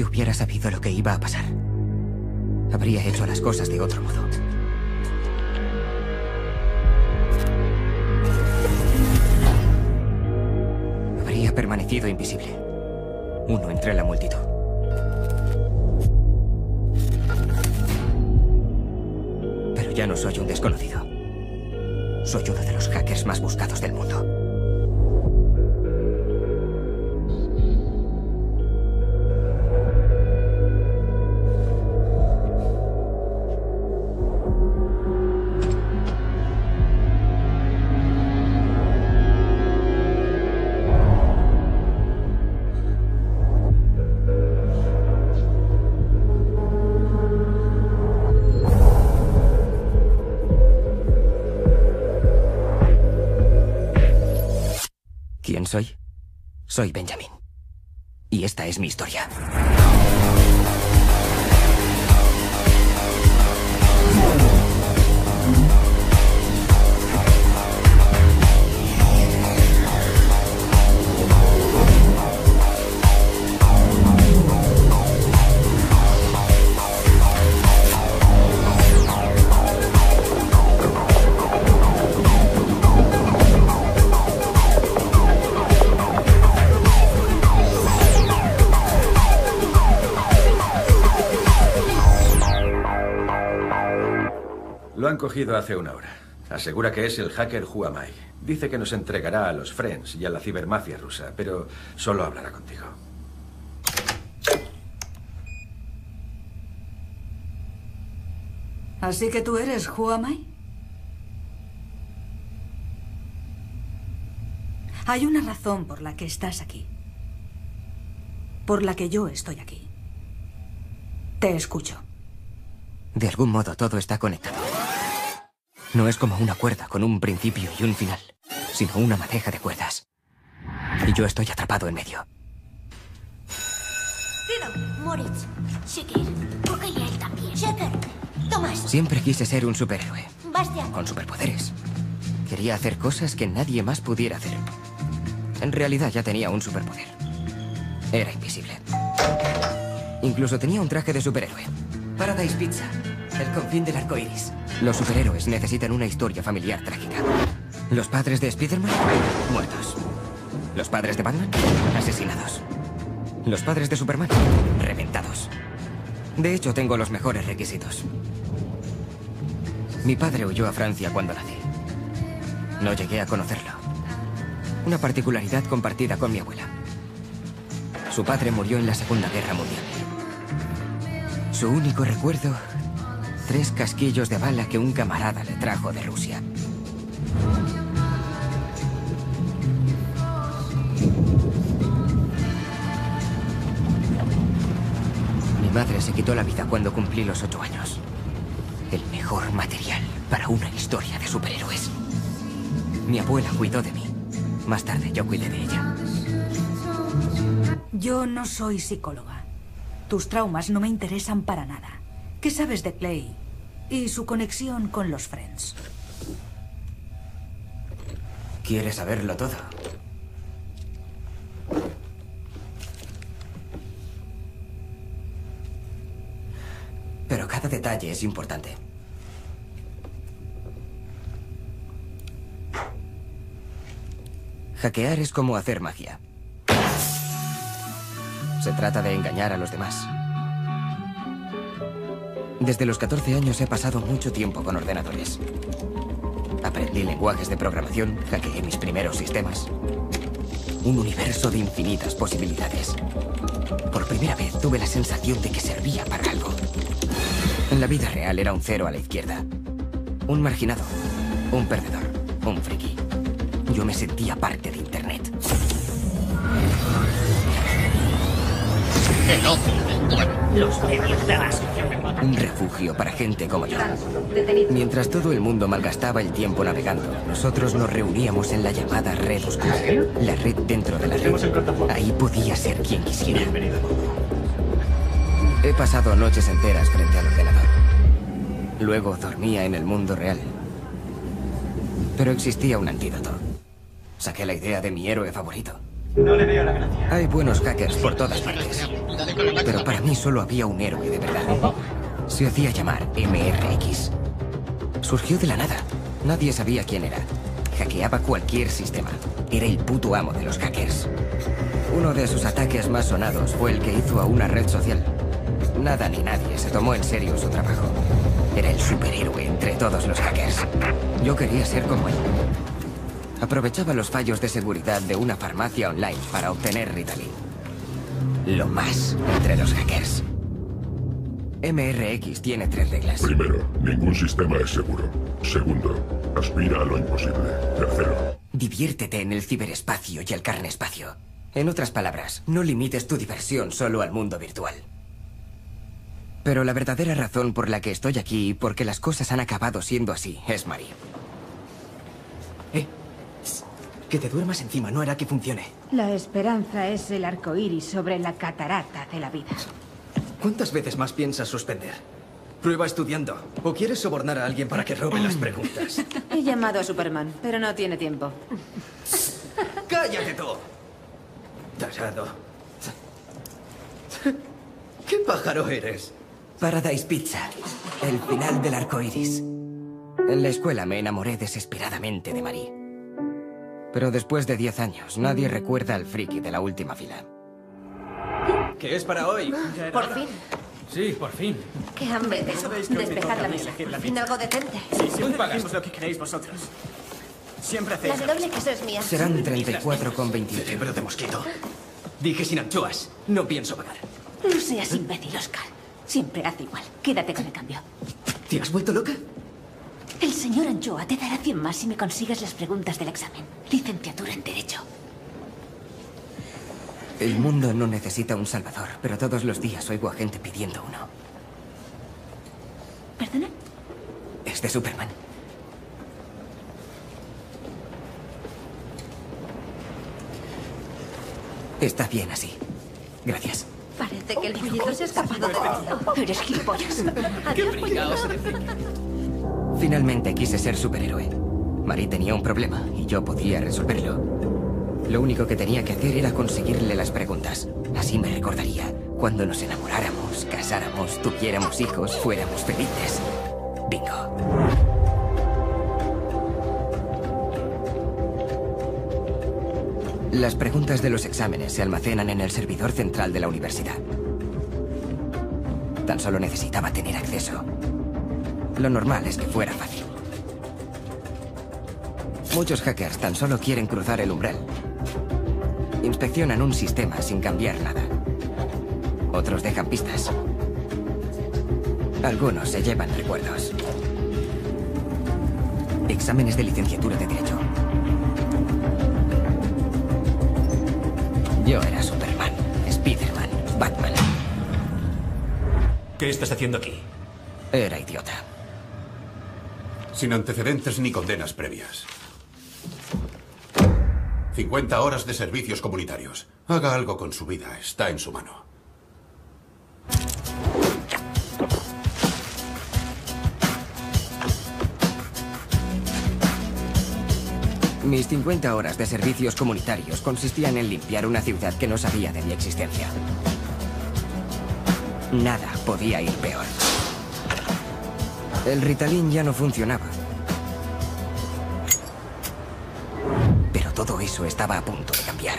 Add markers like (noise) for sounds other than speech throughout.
Si hubiera sabido lo que iba a pasar, habría hecho las cosas de otro modo. Habría permanecido invisible. Uno entre la multitud. Pero ya no soy un desconocido. Soy uno de los hackers más buscados del mundo. Soy Benjamin. Y esta es mi historia. Cogido hace una hora. Asegura que es el hacker Huamai. Dice que nos entregará a los Friends y a la cibermafia rusa, pero solo hablará contigo. ¿Así que tú eres Huamai? Hay una razón por la que estás aquí. Por la que yo estoy aquí. Te escucho. De algún modo todo está conectado. No es como una cuerda con un principio y un final, sino una madeja de cuerdas. Y yo estoy atrapado en medio. Moritz, él también. Tomás. Siempre quise ser un superhéroe. Bastian. Con superpoderes. Quería hacer cosas que nadie más pudiera hacer. En realidad ya tenía un superpoder. Era invisible. Incluso tenía un traje de superhéroe. Paradise Pizza. El confín del arco iris. Los superhéroes necesitan una historia familiar trágica. Los padres de Spider-Man, muertos. Los padres de Batman, asesinados. Los padres de Superman, reventados. De hecho, tengo los mejores requisitos. Mi padre huyó a Francia cuando nací. No llegué a conocerlo. Una particularidad compartida con mi abuela. Su padre murió en la Segunda Guerra Mundial. Su único recuerdo tres casquillos de bala que un camarada le trajo de Rusia. Mi madre se quitó la vida cuando cumplí los ocho años. El mejor material para una historia de superhéroes. Mi abuela cuidó de mí. Más tarde yo cuidé de ella. Yo no soy psicóloga. Tus traumas no me interesan para nada. ¿Qué sabes de Clay y su conexión con los Friends? ¿Quieres saberlo todo? Pero cada detalle es importante. Hackear es como hacer magia. Se trata de engañar a los demás. Desde los 14 años he pasado mucho tiempo con ordenadores. Aprendí lenguajes de programación, hackeé mis primeros sistemas. Un universo de infinitas posibilidades. Por primera vez tuve la sensación de que servía para algo. En la vida real era un cero a la izquierda. Un marginado. Un perdedor. Un friki. Yo me sentía parte de Internet. Los medios de la un refugio para gente como yo. Mientras todo el mundo malgastaba el tiempo navegando, nosotros nos reuníamos en la llamada red oscura. La red dentro de la red. Ahí podía ser quien quisiera. He pasado noches enteras frente al ordenador. Luego dormía en el mundo real. Pero existía un antídoto. Saqué la idea de mi héroe favorito. No le veo la gracia. Hay buenos hackers por todas partes. Pero para mí solo había un héroe de verdad. Se hacía llamar MRX. Surgió de la nada. Nadie sabía quién era. Hackeaba cualquier sistema. Era el puto amo de los hackers. Uno de sus ataques más sonados fue el que hizo a una red social. Nada ni nadie se tomó en serio su trabajo. Era el superhéroe entre todos los hackers. Yo quería ser como él. Aprovechaba los fallos de seguridad de una farmacia online para obtener Ritalin. Lo más entre los hackers. MRX tiene tres reglas. Primero, ningún sistema es seguro. Segundo, aspira a lo imposible. Tercero, Diviértete en el ciberespacio y el carnespacio. En otras palabras, no limites tu diversión solo al mundo virtual. Pero la verdadera razón por la que estoy aquí y por qué las cosas han acabado siendo así es Mari. Eh, que te duermas encima no hará que funcione. La esperanza es el arco iris sobre la catarata de la vida. ¿Cuántas veces más piensas suspender? Prueba estudiando. ¿O quieres sobornar a alguien para que robe las preguntas? He llamado a Superman, pero no tiene tiempo. ¡Cállate tú! Tarado. ¿Qué pájaro eres? Paradise Pizza, el final del arco iris. En la escuela me enamoré desesperadamente de Marie. Pero después de 10 años, nadie recuerda al friki de la última fila. ¿Qué es para hoy? Por fin. Sí, por fin. Qué hambre tengo. Despejar la mesa. Por fin algo decente. Siempre hacemos lo que queréis vosotros. Siempre La de doble queso es mía. Serán 34,28. Cerebro de mosquito. Dije sin anchoas. No pienso pagar. No seas imbécil, Oscar. Siempre hace igual. Quédate con el cambio. ¿Te has vuelto loca? El señor Anchoa te dará 100 más si me consigues las preguntas del examen. Licenciatura en Derecho. El mundo no necesita un salvador, pero todos los días oigo a gente pidiendo uno. ¿Perdona? Es de Superman. Está bien así. Gracias. Parece que el puñetero se ha escapado de todo. Eres gilipollas. Adiós, puñetero. Finalmente quise ser superhéroe. Marie tenía un problema y yo podía resolverlo. Lo único que tenía que hacer era conseguirle las preguntas. Así me recordaría cuando nos enamoráramos, casáramos, tuviéramos hijos, fuéramos felices. Bingo. Las preguntas de los exámenes se almacenan en el servidor central de la universidad. Tan solo necesitaba tener acceso. Lo normal es que fuera fácil. Muchos hackers tan solo quieren cruzar el umbral. Inspeccionan un sistema sin cambiar nada. Otros dejan pistas. Algunos se llevan recuerdos. Exámenes de licenciatura de Derecho. Yo era Superman, Spiderman, Batman. ¿Qué estás haciendo aquí? Era idiota. Sin antecedentes ni condenas previas. 50 horas de servicios comunitarios. Haga algo con su vida. Está en su mano. Mis 50 horas de servicios comunitarios consistían en limpiar una ciudad que no sabía de mi existencia. Nada podía ir peor. El Ritalin ya no funcionaba. Todo eso estaba a punto de cambiar.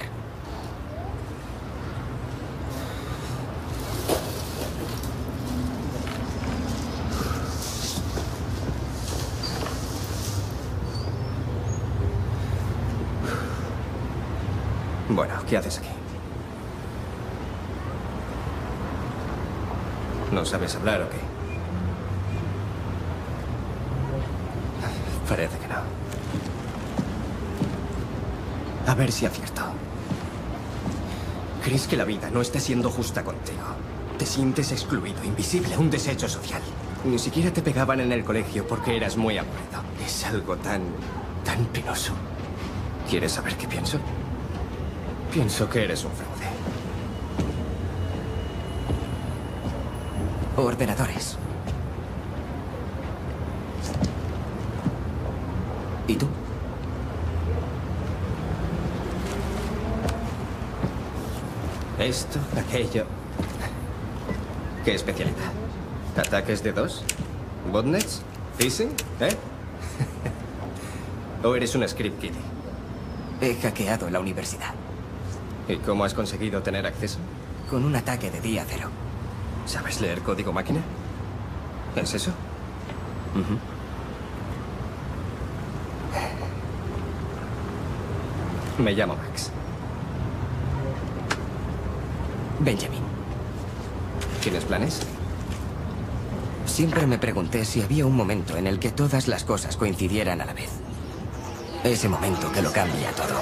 Bueno, ¿qué haces aquí? ¿No sabes hablar o qué? Parece que no. A ver si acierto. ¿Crees que la vida no está siendo justa contigo? Te sientes excluido, invisible, un desecho social. Ni siquiera te pegaban en el colegio porque eras muy aburrido. Es algo tan... tan penoso. ¿Quieres saber qué pienso? Pienso que eres un fraude. Ordenadores. ¿Y tú? Esto, aquello. ¿Qué especialidad? ¿Ataques de dos? ¿Botnets? ¿Phishing? ¿Eh? (laughs) ¿O eres un script kiddie? He hackeado la universidad. ¿Y cómo has conseguido tener acceso? Con un ataque de día cero. ¿Sabes leer código máquina? ¿Es eso? Me llamo Max. Benjamin. ¿Tienes planes? Siempre me pregunté si había un momento en el que todas las cosas coincidieran a la vez. Ese momento que lo cambia todo.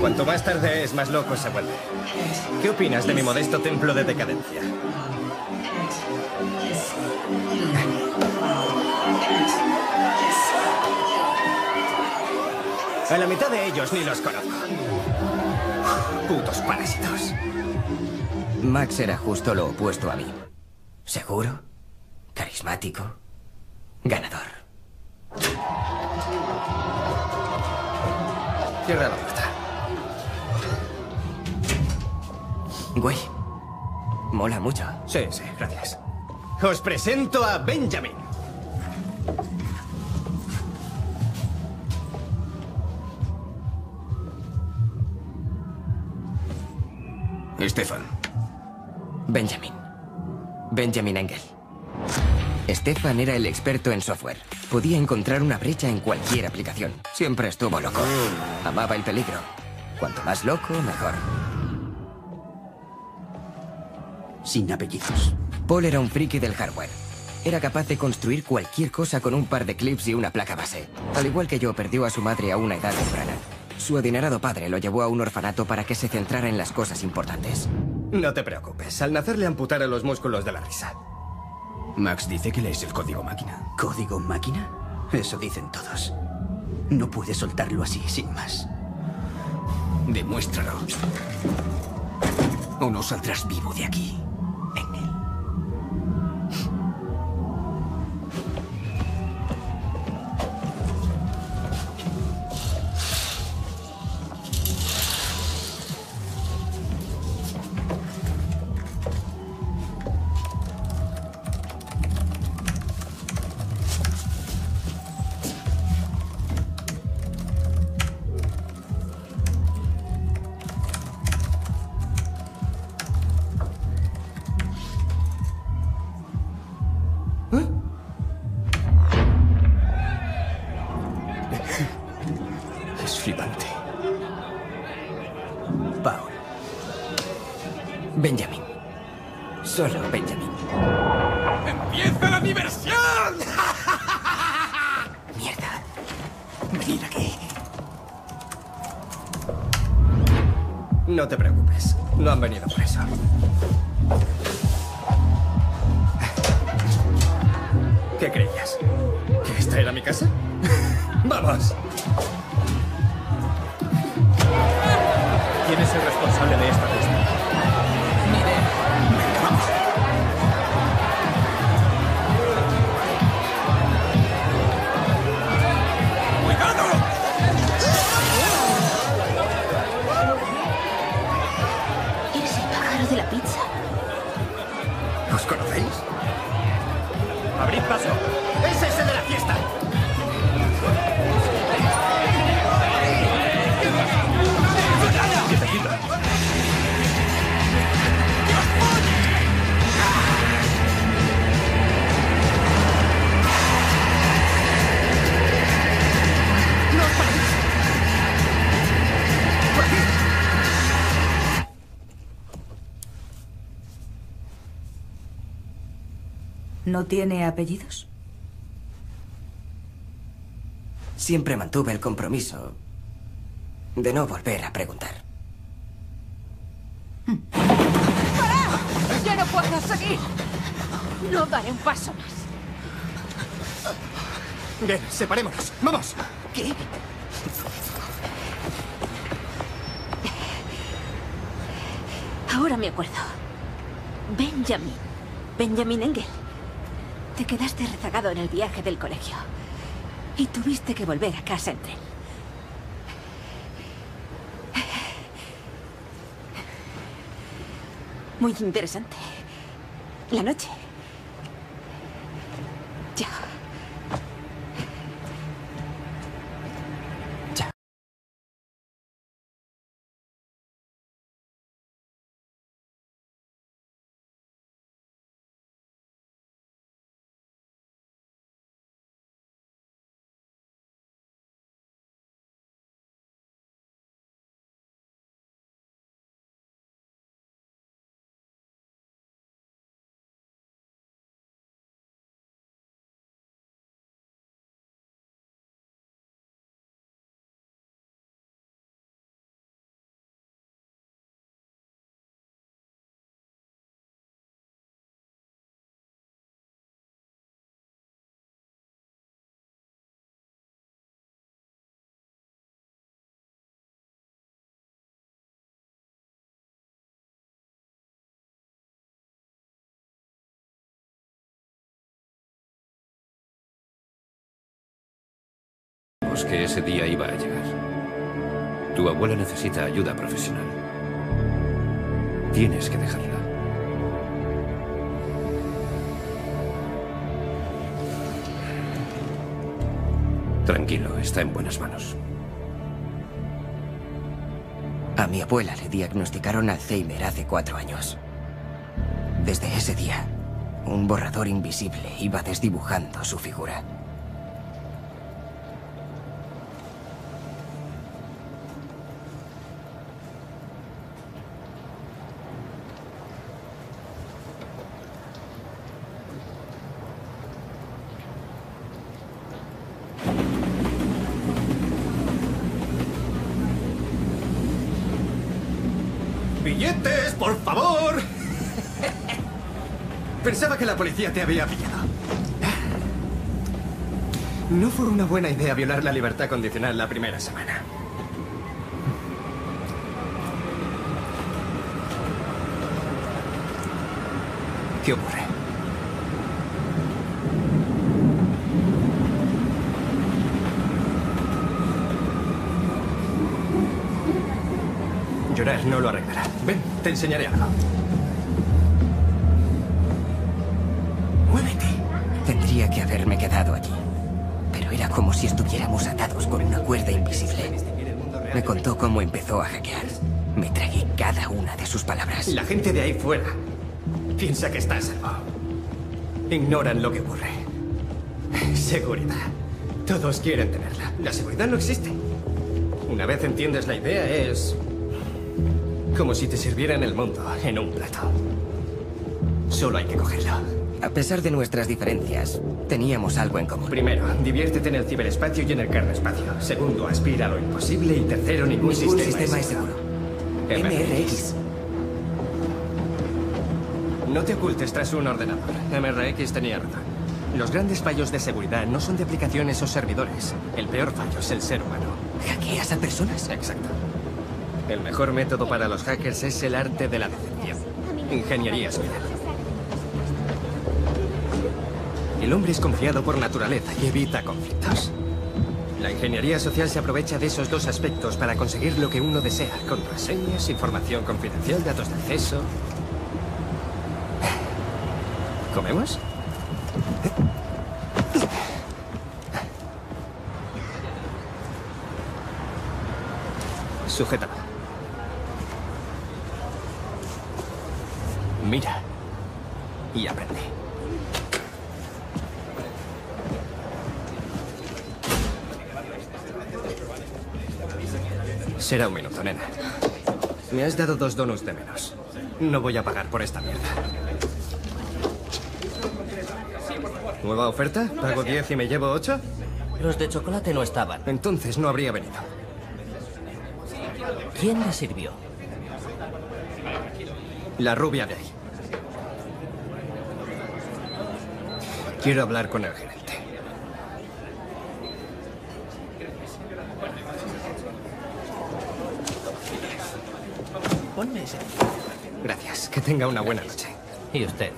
Cuanto más tarde es, más loco se vuelve. ¿Qué opinas de mi modesto templo de decadencia? A la mitad de ellos ni los conozco. Putos parásitos. Max era justo lo opuesto a mí. Seguro, carismático, ganador. Cierra la puerta. Güey, mola mucho. Sí, sí, gracias. Os presento a Benjamin. Stefan. Benjamin. Benjamin Engel. Stefan era el experto en software. Podía encontrar una brecha en cualquier aplicación. Siempre estuvo loco. Amaba el peligro. Cuanto más loco, mejor. Sin apellidos. Paul era un friki del hardware. Era capaz de construir cualquier cosa con un par de clips y una placa base. Al igual que yo, perdió a su madre a una edad temprana. Su adinerado padre lo llevó a un orfanato para que se centrara en las cosas importantes. No te preocupes. Al nacer le amputaron los músculos de la risa. Max dice que lees el código máquina. ¿Código máquina? Eso dicen todos. No puedes soltarlo así, sin más. Demuéstralo. O no saldrás vivo de aquí. ¿No tiene apellidos? Siempre mantuve el compromiso de no volver a preguntar. ¡Ya no puedo seguir! No daré un paso más. Bien, separémonos. ¡Vamos! ¿Qué? Ahora me acuerdo. Benjamin. Benjamin Engel. Te quedaste rezagado en el viaje del colegio. Y tuviste que volver a casa en tren. Muy interesante. La noche. Que ese día iba a llegar. Tu abuela necesita ayuda profesional. Tienes que dejarla. Tranquilo, está en buenas manos. A mi abuela le diagnosticaron Alzheimer hace cuatro años. Desde ese día, un borrador invisible iba desdibujando su figura. Policía te había pillado. No fue una buena idea violar la libertad condicional la primera semana. ¿Qué ocurre? Llorar no lo arreglará. Ven, te enseñaré algo. Si estuviéramos atados con una cuerda invisible. Me contó cómo empezó a hackear. Me tragué cada una de sus palabras. La gente de ahí fuera piensa que está a salvo. Ignoran lo que ocurre. Seguridad. Todos quieren tenerla. La seguridad no existe. Una vez entiendes la idea es... Como si te sirvieran el mundo en un plato. Solo hay que cogerlo. A pesar de nuestras diferencias, teníamos algo en común. Primero, diviértete en el ciberespacio y en el carnespacio. Segundo, aspira a lo imposible. Y tercero, ningún, Ningún sistema, sistema es seguro. MRX. No te ocultes tras un ordenador. MRX tenía razón. Los grandes fallos de seguridad no son de aplicaciones o servidores. El peor fallo es el ser humano. ¿Hackeas a personas? Exacto. El mejor método para los hackers es el arte de la decepción. Ingeniería social. El hombre es confiado por naturaleza y evita conflictos. La ingeniería social se aprovecha de esos dos aspectos para conseguir lo que uno desea. Contraseñas, información confidencial, datos de acceso. ¿Comemos? Sujétalo. Mira. Y aprende. Será un minuto, nena. Me has dado dos donuts de menos. No voy a pagar por esta mierda. ¿Nueva oferta? ¿Pago 10 y me llevo 8? Los de chocolate no estaban. Entonces no habría venido. ¿Quién le sirvió? La rubia de ahí. Quiero hablar con el gerente. Ponme ese. Gracias. Que tenga una buena noche. ¿Y usted?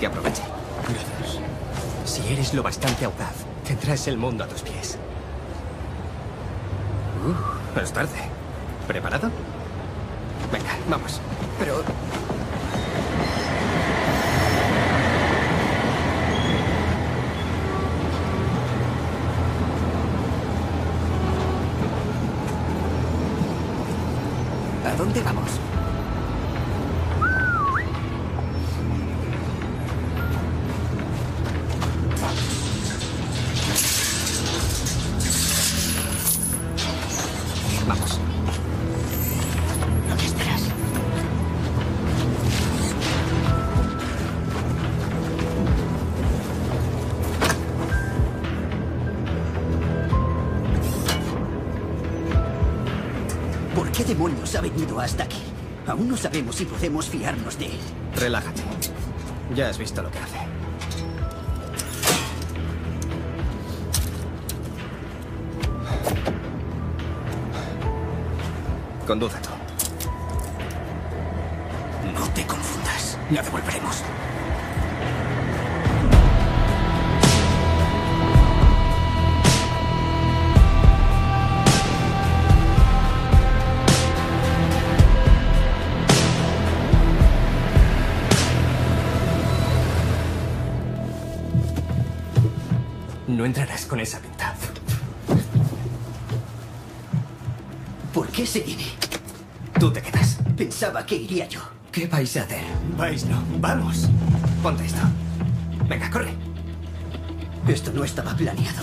Que aproveche. Gracias. Si eres lo bastante audaz, tendrás el mundo a tus pies. Uh, es tarde. ¿Preparado? Venga, vamos. Ha venido hasta aquí? Aún no sabemos si podemos fiarnos de él. Relájate. Ya has visto lo que hace. Conduce tú. No te confundas. La devolveremos. No entrarás con esa pinta. ¿Por qué se viene? Tú te quedas. Pensaba que iría yo. ¿Qué vais a hacer? Vais no. Vamos. Ponte esto. Venga, corre. Esto no estaba planeado.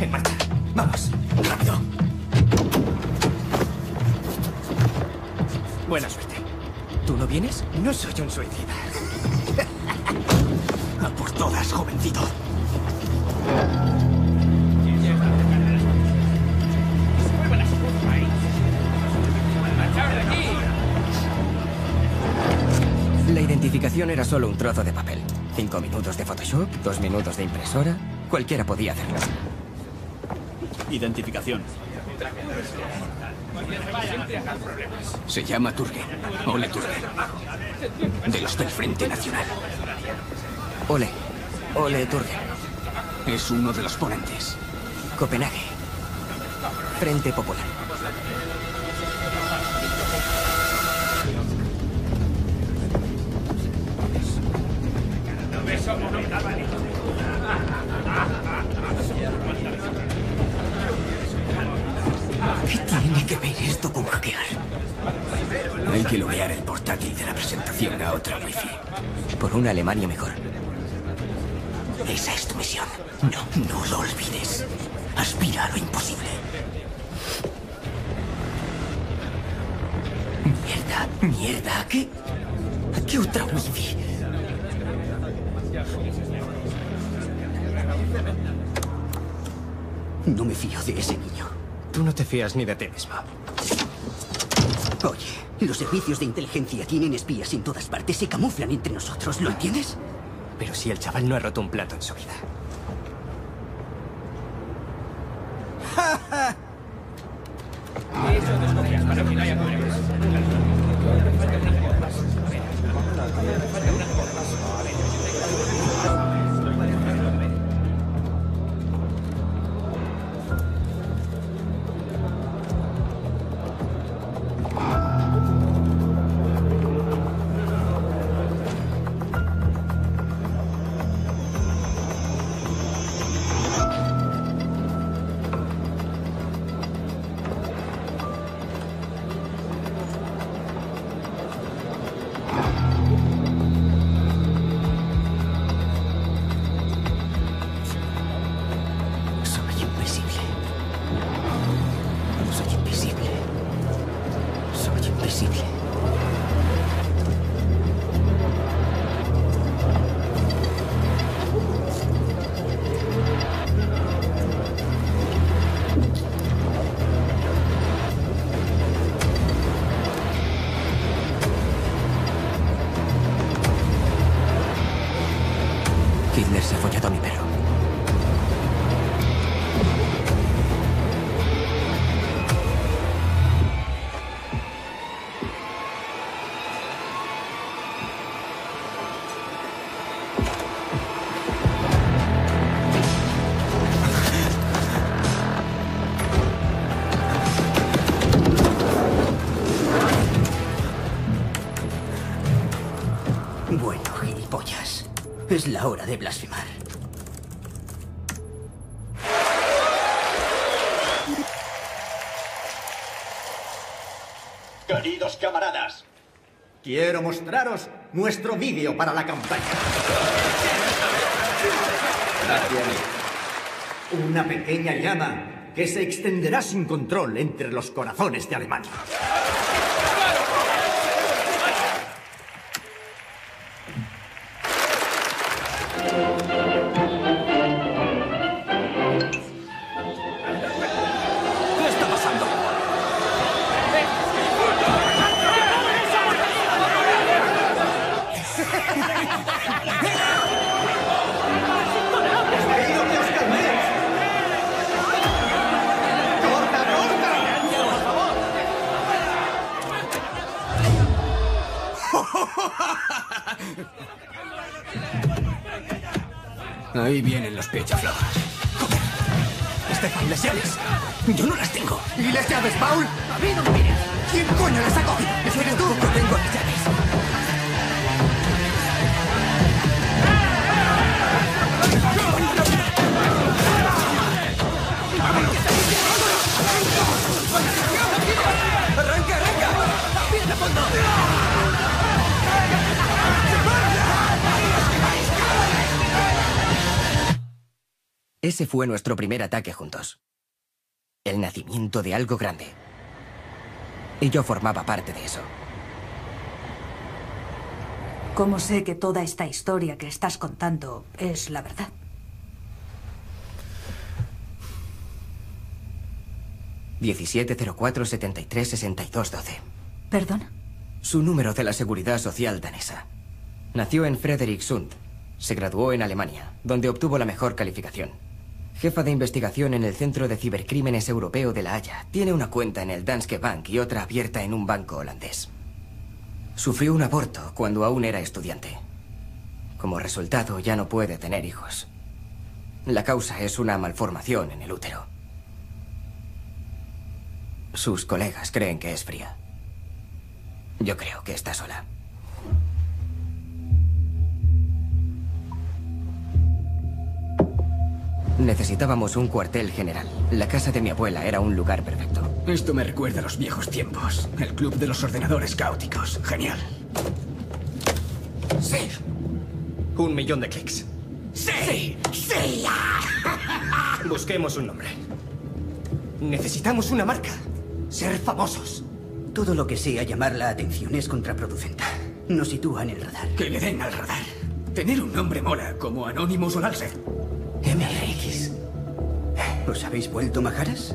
En marcha. Vamos. Rápido. Buena suerte. ¿Tú no vienes? No soy un suicida. Solo un trozo de papel. Cinco minutos de Photoshop, dos minutos de impresora. Cualquiera podía hacerlo. Identificación. Se llama Turgen. Ole Turgen. De los del Frente Nacional. Ole. Ole Turgen. Es uno de los ponentes. Copenhague. Frente Popular. Por una Alemania mejor. Esa es tu misión. No, no lo olvides. Aspira a lo imposible. Mierda, mierda. ¿A qué? ¿A qué otra wifi? No me fío de ese niño. Tú no te fías ni de ti mismo. Los servicios de inteligencia tienen espías en todas partes. Se camuflan entre nosotros. ¿Lo entiendes? Pero si el chaval no ha roto un plato en su vida. Es la hora de blasfemar. Queridos camaradas, quiero mostraros nuestro vídeo para la campaña. Una pequeña llama que se extenderá sin control entre los corazones de Alemania. Fue nuestro primer ataque juntos. El nacimiento de algo grande. Y yo formaba parte de eso. ¿Cómo sé que toda esta historia que estás contando es la verdad? doce. ¿Perdona? Su número de la Seguridad Social danesa. Nació en Frederiksund. Se graduó en Alemania, donde obtuvo la mejor calificación. Jefa de investigación en el Centro de Cibercrímenes Europeo de La Haya. Tiene una cuenta en el Danske Bank y otra abierta en un banco holandés. Sufrió un aborto cuando aún era estudiante. Como resultado, ya no puede tener hijos. La causa es una malformación en el útero. Sus colegas creen que es fría. Yo creo que está sola. Necesitábamos un cuartel general. La casa de mi abuela era un lugar perfecto. Esto me recuerda a los viejos tiempos. El club de los ordenadores caóticos. Genial. Sí. Un millón de clics. ¡Sí! ¡Sí! (laughs) Busquemos un nombre. Necesitamos una marca. Ser famosos. Todo lo que sea llamar la atención es contraproducente. Nos sitúa en el radar. Que le den al radar. Tener un nombre mola, como Anonymous o Lalser. MRX. ¿Os habéis vuelto majaras?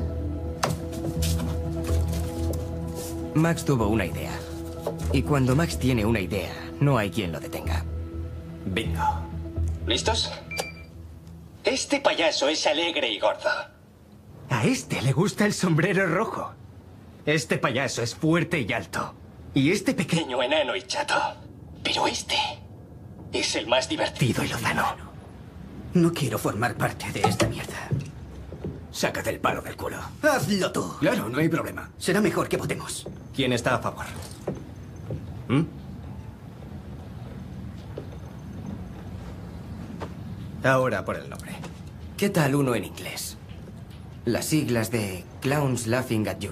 Max tuvo una idea. Y cuando Max tiene una idea, no hay quien lo detenga. Bingo. ¿Listos? Este payaso es alegre y gordo. A este le gusta el sombrero rojo. Este payaso es fuerte y alto. Y este pequeño... Pequeño, enano y chato. Pero este es el más divertido y lozano. No quiero formar parte de esta mierda. Sácate el palo del culo. Hazlo tú. Claro, no hay problema. Será mejor que votemos. ¿Quién está a favor? ¿Mm? Ahora por el nombre. ¿Qué tal uno en inglés? Las siglas de Clowns Laughing at You.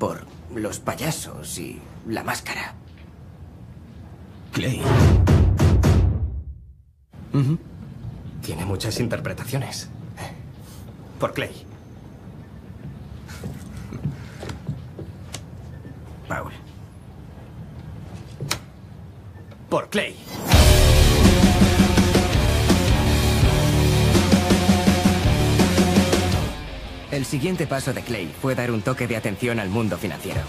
Por los payasos y la máscara. Clay. Tiene muchas interpretaciones. Por Clay. Paul. Por Clay. El siguiente paso de Clay fue dar un toque de atención al mundo financiero.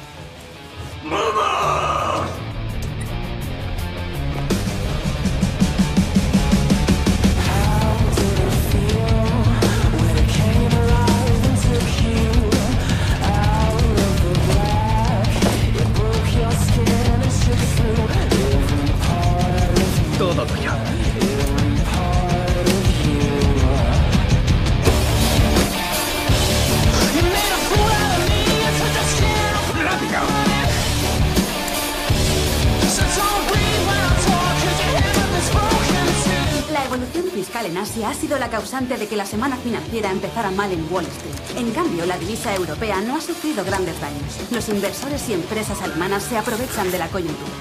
La evolución fiscal en Asia ha sido la causante de que la semana financiera empezara mal en Wall Street. En cambio, la divisa europea no ha sufrido grandes daños. Los inversores y empresas alemanas se aprovechan de la coyuntura.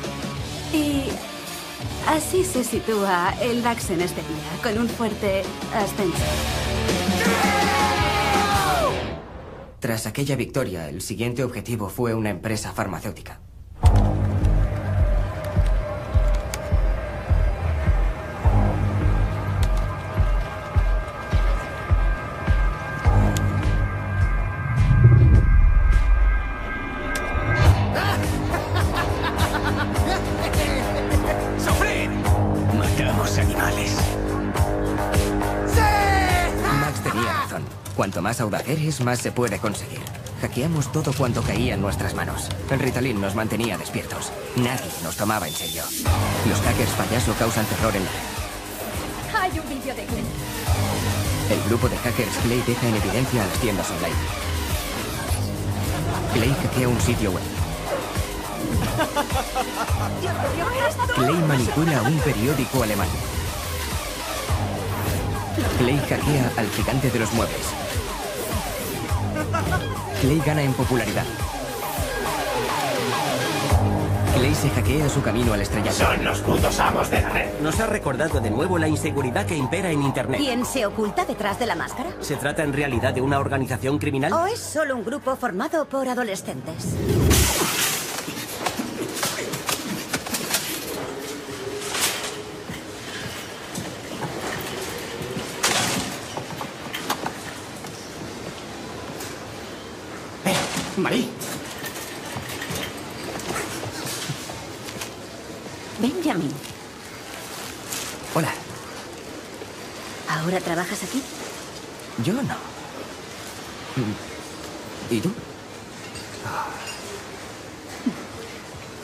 Y así se sitúa el DAX en este día, con un fuerte ascenso. Tras aquella victoria, el siguiente objetivo fue una empresa farmacéutica. Cuanto más se puede conseguir. Hackeamos todo cuanto caía en nuestras manos. El Ritalin nos mantenía despiertos. Nadie nos tomaba en serio. Los hackers payaso causan terror en la red. Hay un vídeo de Glenn. El grupo de hackers Clay deja en evidencia a las tiendas online. Clay hackea un sitio web. Clay manipula un periódico alemán. Clay hackea al gigante de los muebles. Clay gana en popularidad. Clay se hackea su camino al estrellato. Son los putos amos de la red. Nos ha recordado de nuevo la inseguridad que impera en Internet. ¿Quién se oculta detrás de la máscara? ¿Se trata en realidad de una organización criminal? ¿O es solo un grupo formado por adolescentes? Marí. Benjamin, Hola, ¿ahora trabajas aquí? Yo no. ¿Y tú?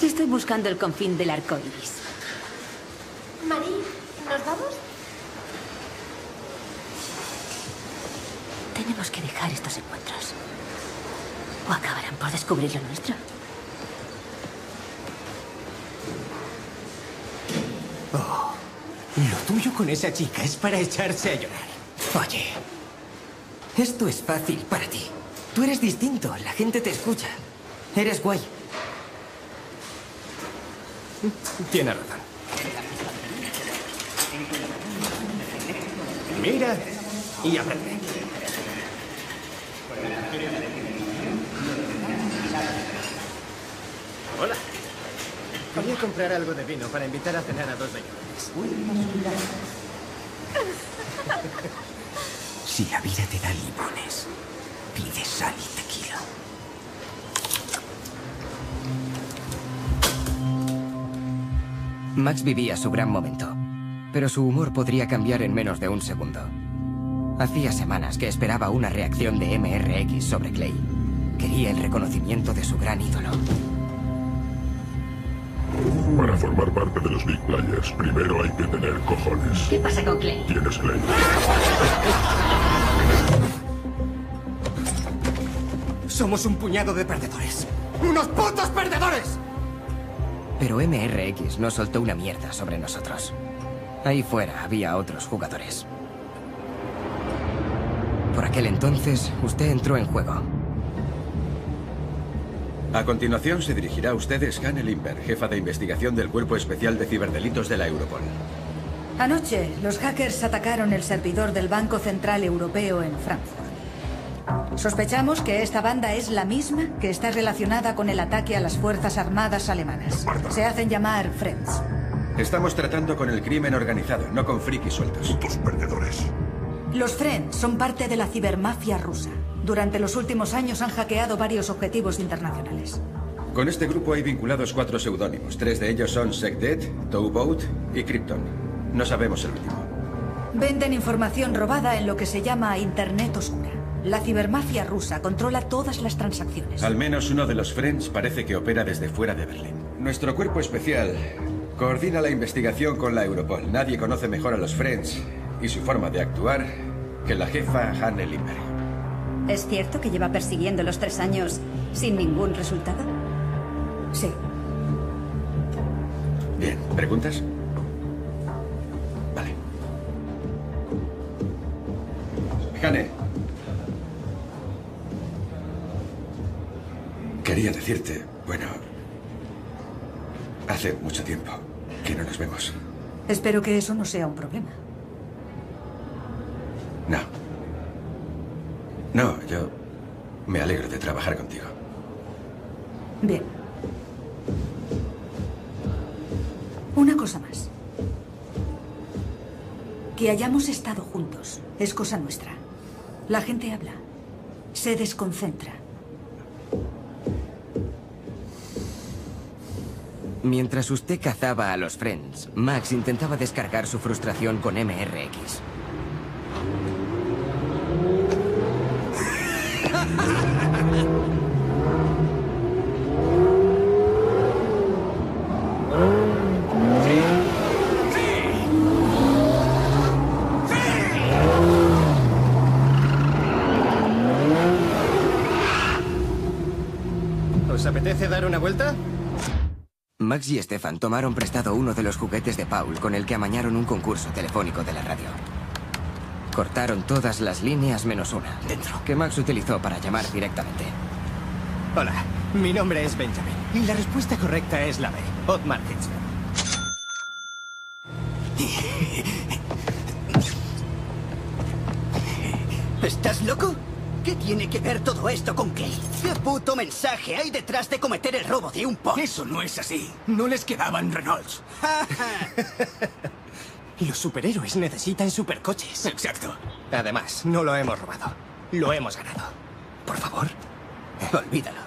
Estoy buscando el confín del arco iris. Marí, ¿nos vamos? Tenemos que dejar estos encuentros. O acabarán por descubrir lo nuestro. Oh, lo tuyo con esa chica es para echarse a llorar. Oye, esto es fácil para ti. Tú eres distinto, la gente te escucha. Eres guay. Tiene razón. Mira y aprende. Hola. Quería comprar algo de vino para invitar a cenar a dos señores. Si la vida te da limones, pide sal y tequila. Max vivía su gran momento, pero su humor podría cambiar en menos de un segundo. Hacía semanas que esperaba una reacción de MRX sobre Clay. Quería el reconocimiento de su gran ídolo. Para formar parte de los Big Players, primero hay que tener cojones. ¿Qué pasa con Clay? Tienes Clay. Somos un puñado de perdedores. ¡Unos putos perdedores! Pero MRX no soltó una mierda sobre nosotros. Ahí fuera había otros jugadores. Por aquel entonces, usted entró en juego. A continuación se dirigirá a ustedes Limber, jefa de investigación del Cuerpo Especial de Ciberdelitos de la Europol. Anoche, los hackers atacaron el servidor del Banco Central Europeo en Frankfurt. Sospechamos que esta banda es la misma que está relacionada con el ataque a las Fuerzas Armadas alemanas. Se hacen llamar Friends. Estamos tratando con el crimen organizado, no con frikis sueltos. Putos perdedores. Los Friends son parte de la cibermafia rusa. Durante los últimos años han hackeado varios objetivos internacionales. Con este grupo hay vinculados cuatro seudónimos. Tres de ellos son SecDead, Towboat y Krypton. No sabemos el último. Venden información robada en lo que se llama Internet Oscura. La cibermafia rusa controla todas las transacciones. Al menos uno de los Friends parece que opera desde fuera de Berlín. Nuestro cuerpo especial coordina la investigación con la Europol. Nadie conoce mejor a los Friends y su forma de actuar que la jefa Hanne Limber. ¿Es cierto que lleva persiguiendo los tres años sin ningún resultado? Sí. Bien, ¿preguntas? Hane. Quería decirte, bueno, hace mucho tiempo que no nos vemos. Espero que eso no sea un problema. No. No, yo me alegro de trabajar contigo. Bien. Una cosa más. Que hayamos estado juntos es cosa nuestra. La gente habla. Se desconcentra. Mientras usted cazaba a los Friends, Max intentaba descargar su frustración con MRX. (laughs) ¿Os apetece dar una vuelta? Max y Stefan tomaron prestado uno de los juguetes de Paul con el que amañaron un concurso telefónico de la radio. Cortaron todas las líneas menos una. Dentro. Que Max utilizó para llamar directamente. Hola, mi nombre es Benjamin. Y la respuesta correcta es la B. Otmar Hitzman. ¿Estás loco? ¿Qué tiene que ver todo esto con Kate? ¿Qué puto mensaje hay detrás de cometer el robo de un Porsche? Eso no es así. No les quedaban Renaults. (laughs) Los superhéroes necesitan supercoches. Exacto. Además, no lo hemos robado. Lo hemos ganado. Por favor, olvídalo.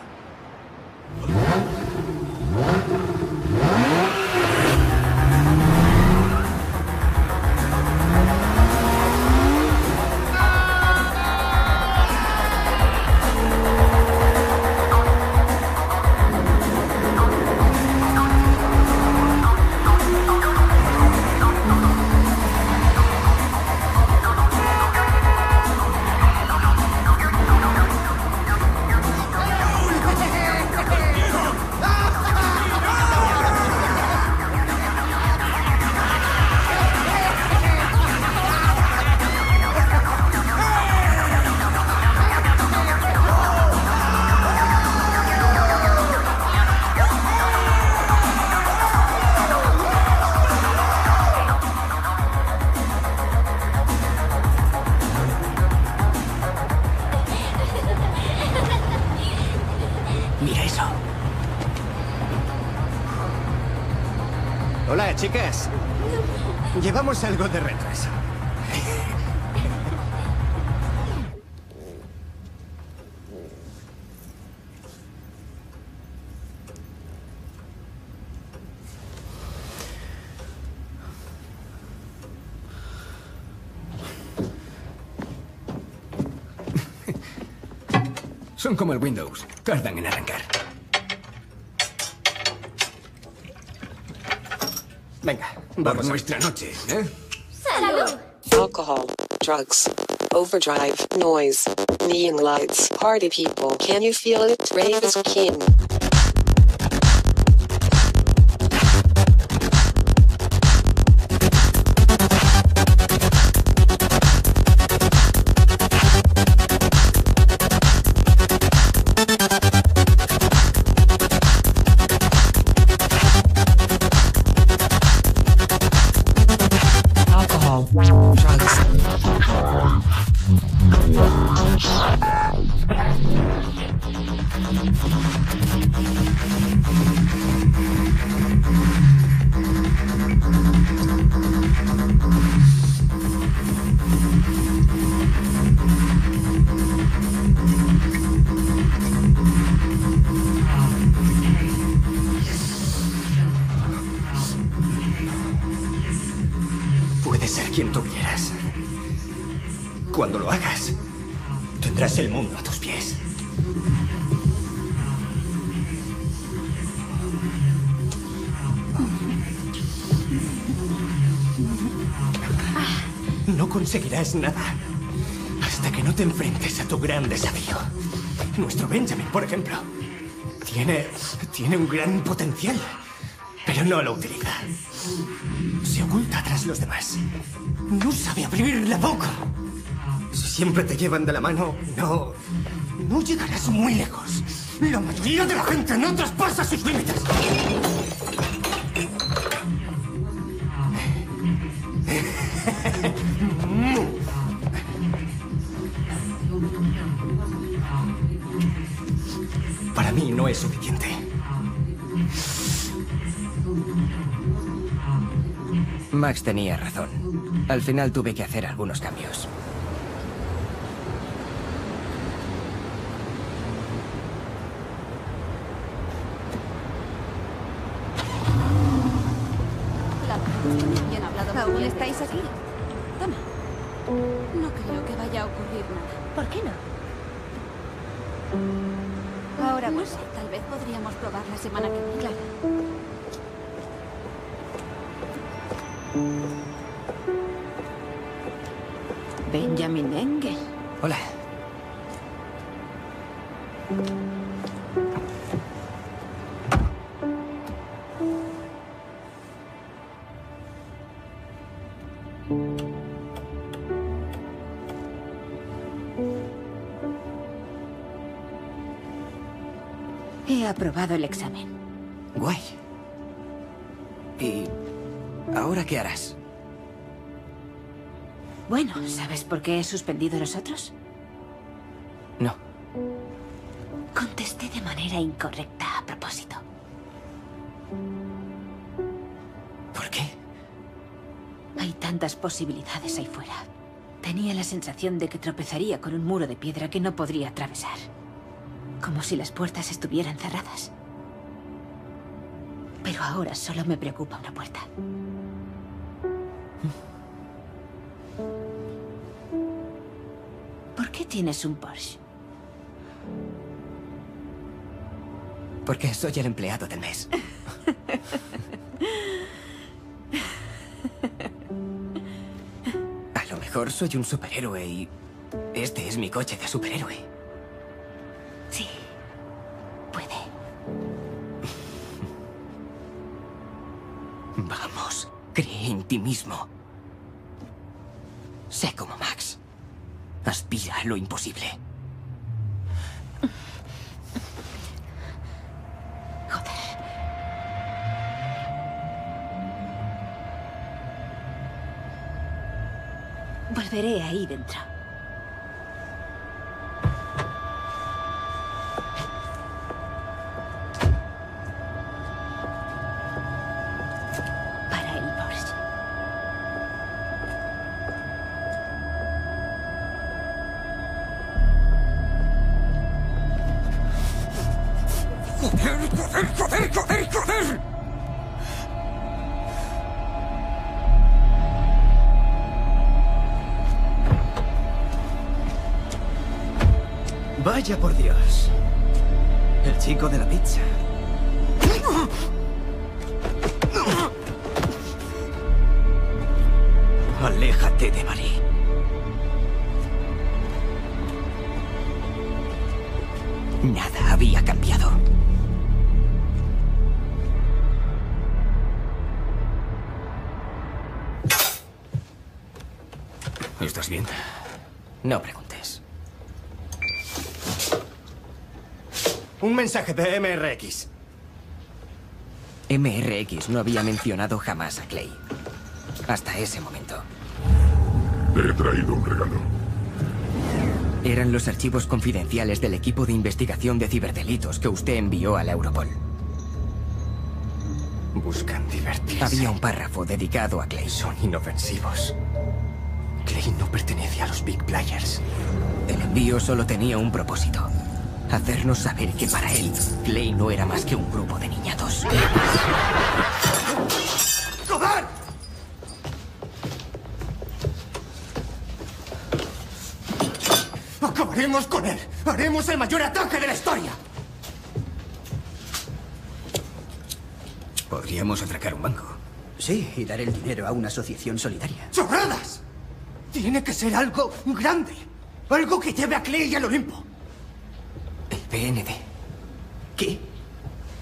Son como el Windows. Tardan en arrancar. Venga, Por vamos a- nuestra noche, ¿eh? ¡Salud! Alcohol, drugs, overdrive, noise, neon lights, party people. Can you feel it? Rave is king. Nada hasta que no te enfrentes a tu gran desafío. Nuestro Benjamin, por ejemplo, tiene, tiene un gran potencial, pero no lo utiliza. Se oculta tras los demás. No sabe abrir la boca. Si siempre te llevan de la mano, no. No llegarás muy lejos. La mayoría de la gente no traspasa sus límites. Es suficiente. Max tenía razón. Al final tuve que hacer algunos cambios. ¿Aún estáis aquí? Toma. No creo que vaya a ocurrir nada. ¿Por qué no? Ahora no sé, tal vez podríamos probar la semana que viene. Claro. Benjamin Engel. Hola. Aprobado el examen. Guay. ¿Y ahora qué harás? Bueno, ¿sabes por qué he suspendido los otros? No. Contesté de manera incorrecta a propósito. ¿Por qué? Hay tantas posibilidades ahí fuera. Tenía la sensación de que tropezaría con un muro de piedra que no podría atravesar. Como si las puertas estuvieran cerradas. Pero ahora solo me preocupa una puerta. ¿Por qué tienes un Porsche? Porque soy el empleado del mes. (laughs) A lo mejor soy un superhéroe y este es mi coche de superhéroe. Sí, puede. (laughs) Vamos, cree en ti mismo. Sé como Max. Aspira a lo imposible. Volveré ahí dentro. Vaya por Dios. El chico de la pizza. Aléjate de Marie. Nada había cambiado. ¿Estás bien? No preguntes. Un mensaje de MRX. MRX no había mencionado jamás a Clay. Hasta ese momento. Te he traído un regalo. Eran los archivos confidenciales del equipo de investigación de ciberdelitos que usted envió a la Europol. Buscan divertirse. Había un párrafo dedicado a Clay. Son inofensivos. Clay no pertenece a los Big Players. El envío solo tenía un propósito. Hacernos saber que para él, Clay no era más que un grupo de niñatos. ¡Joder! Acabaremos con él. Haremos el mayor ataque de la historia. Podríamos atracar un banco. Sí, y dar el dinero a una asociación solidaria. ¡Chorradas! Tiene que ser algo grande. Algo que lleve a Clay al Olimpo. PND. ¿Qué?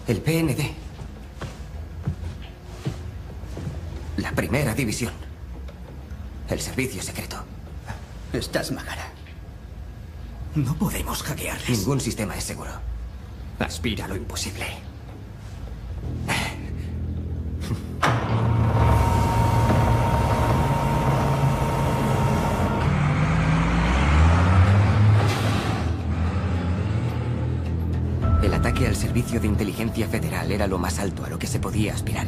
El PND. La primera división. El servicio secreto. Estás magara. No podemos hackearles. Ningún sistema es seguro. Aspira a lo imposible. Servicio de Inteligencia Federal era lo más alto a lo que se podía aspirar.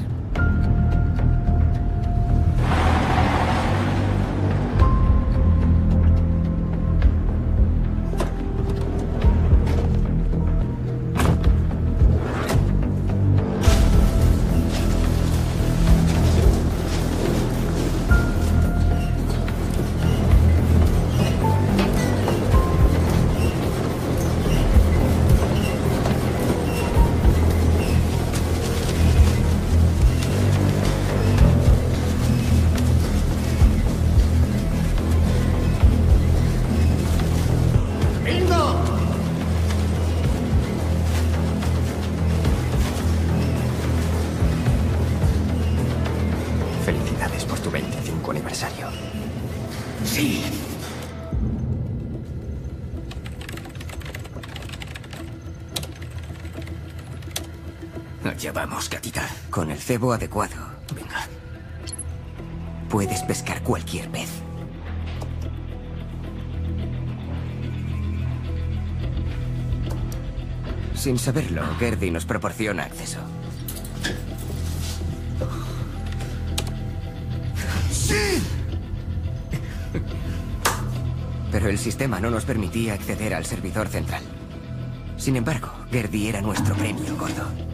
Allá vamos, gatita. Con el cebo adecuado. Venga. Puedes pescar cualquier pez. Sin saberlo, Gerdy nos proporciona acceso. ¡Sí! Pero el sistema no nos permitía acceder al servidor central. Sin embargo, Gerdy era nuestro premio gordo.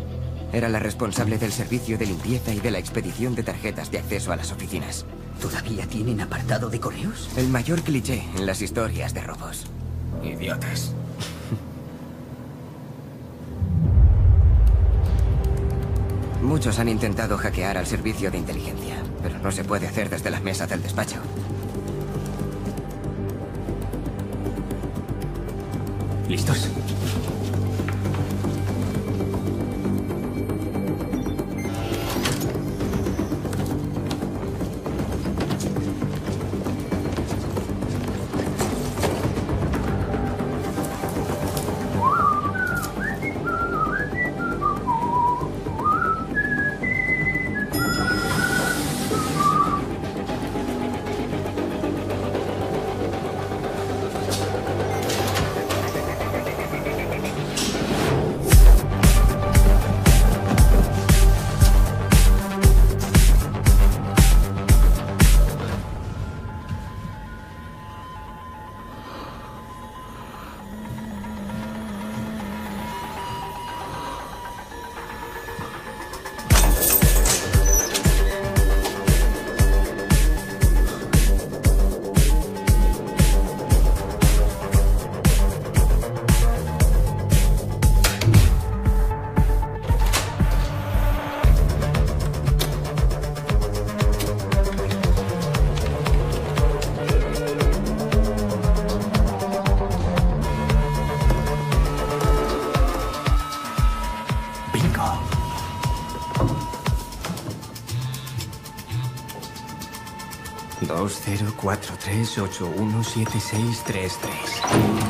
Era la responsable del servicio de limpieza y de la expedición de tarjetas de acceso a las oficinas. ¿Todavía tienen apartado de correos? El mayor cliché en las historias de robos. Idiotas. Muchos han intentado hackear al servicio de inteligencia, pero no se puede hacer desde las mesas del despacho. ¿Listos? 4381763.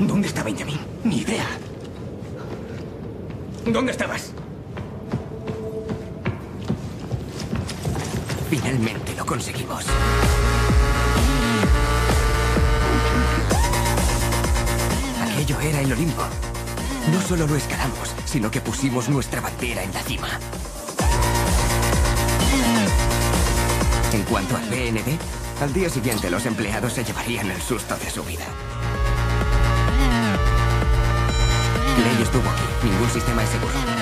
¿Dónde está Benjamin? Ni idea. ¿Dónde estabas? Finalmente lo conseguimos. Aquello era el Olimpo. No solo lo escalamos, sino que pusimos nuestra bandera en la cima. En cuanto al BND, al día siguiente los empleados se llevarían el susto de su vida. Clay estuvo aquí. Ningún sistema es seguro.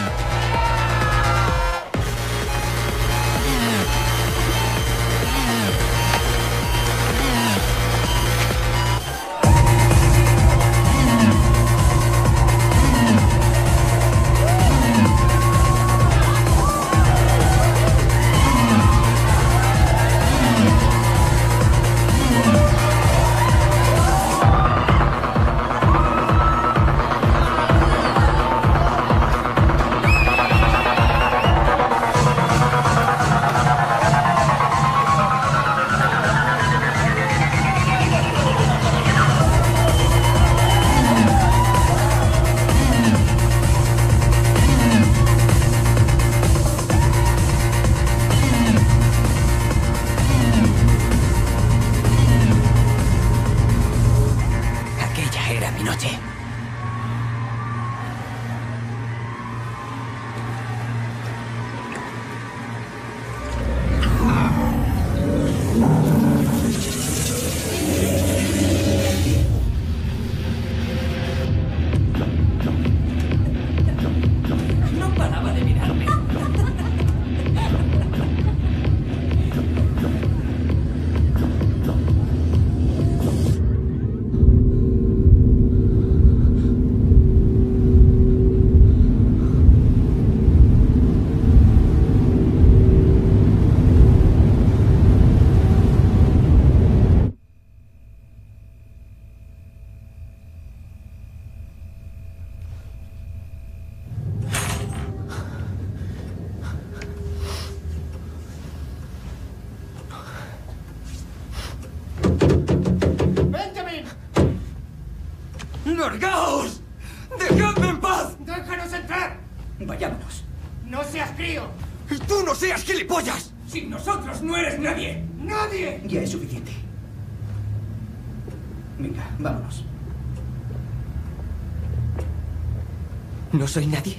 ¿No soy nadie?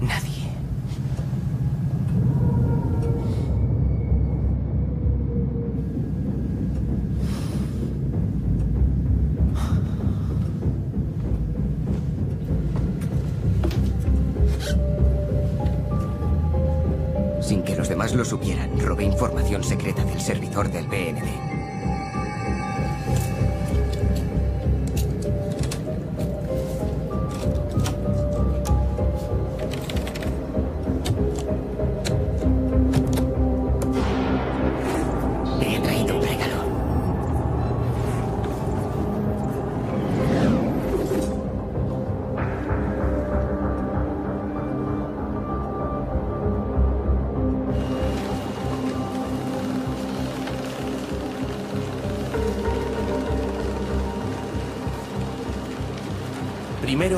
Nadie. Sin que los demás lo supieran, robé información secreta del servidor del BND.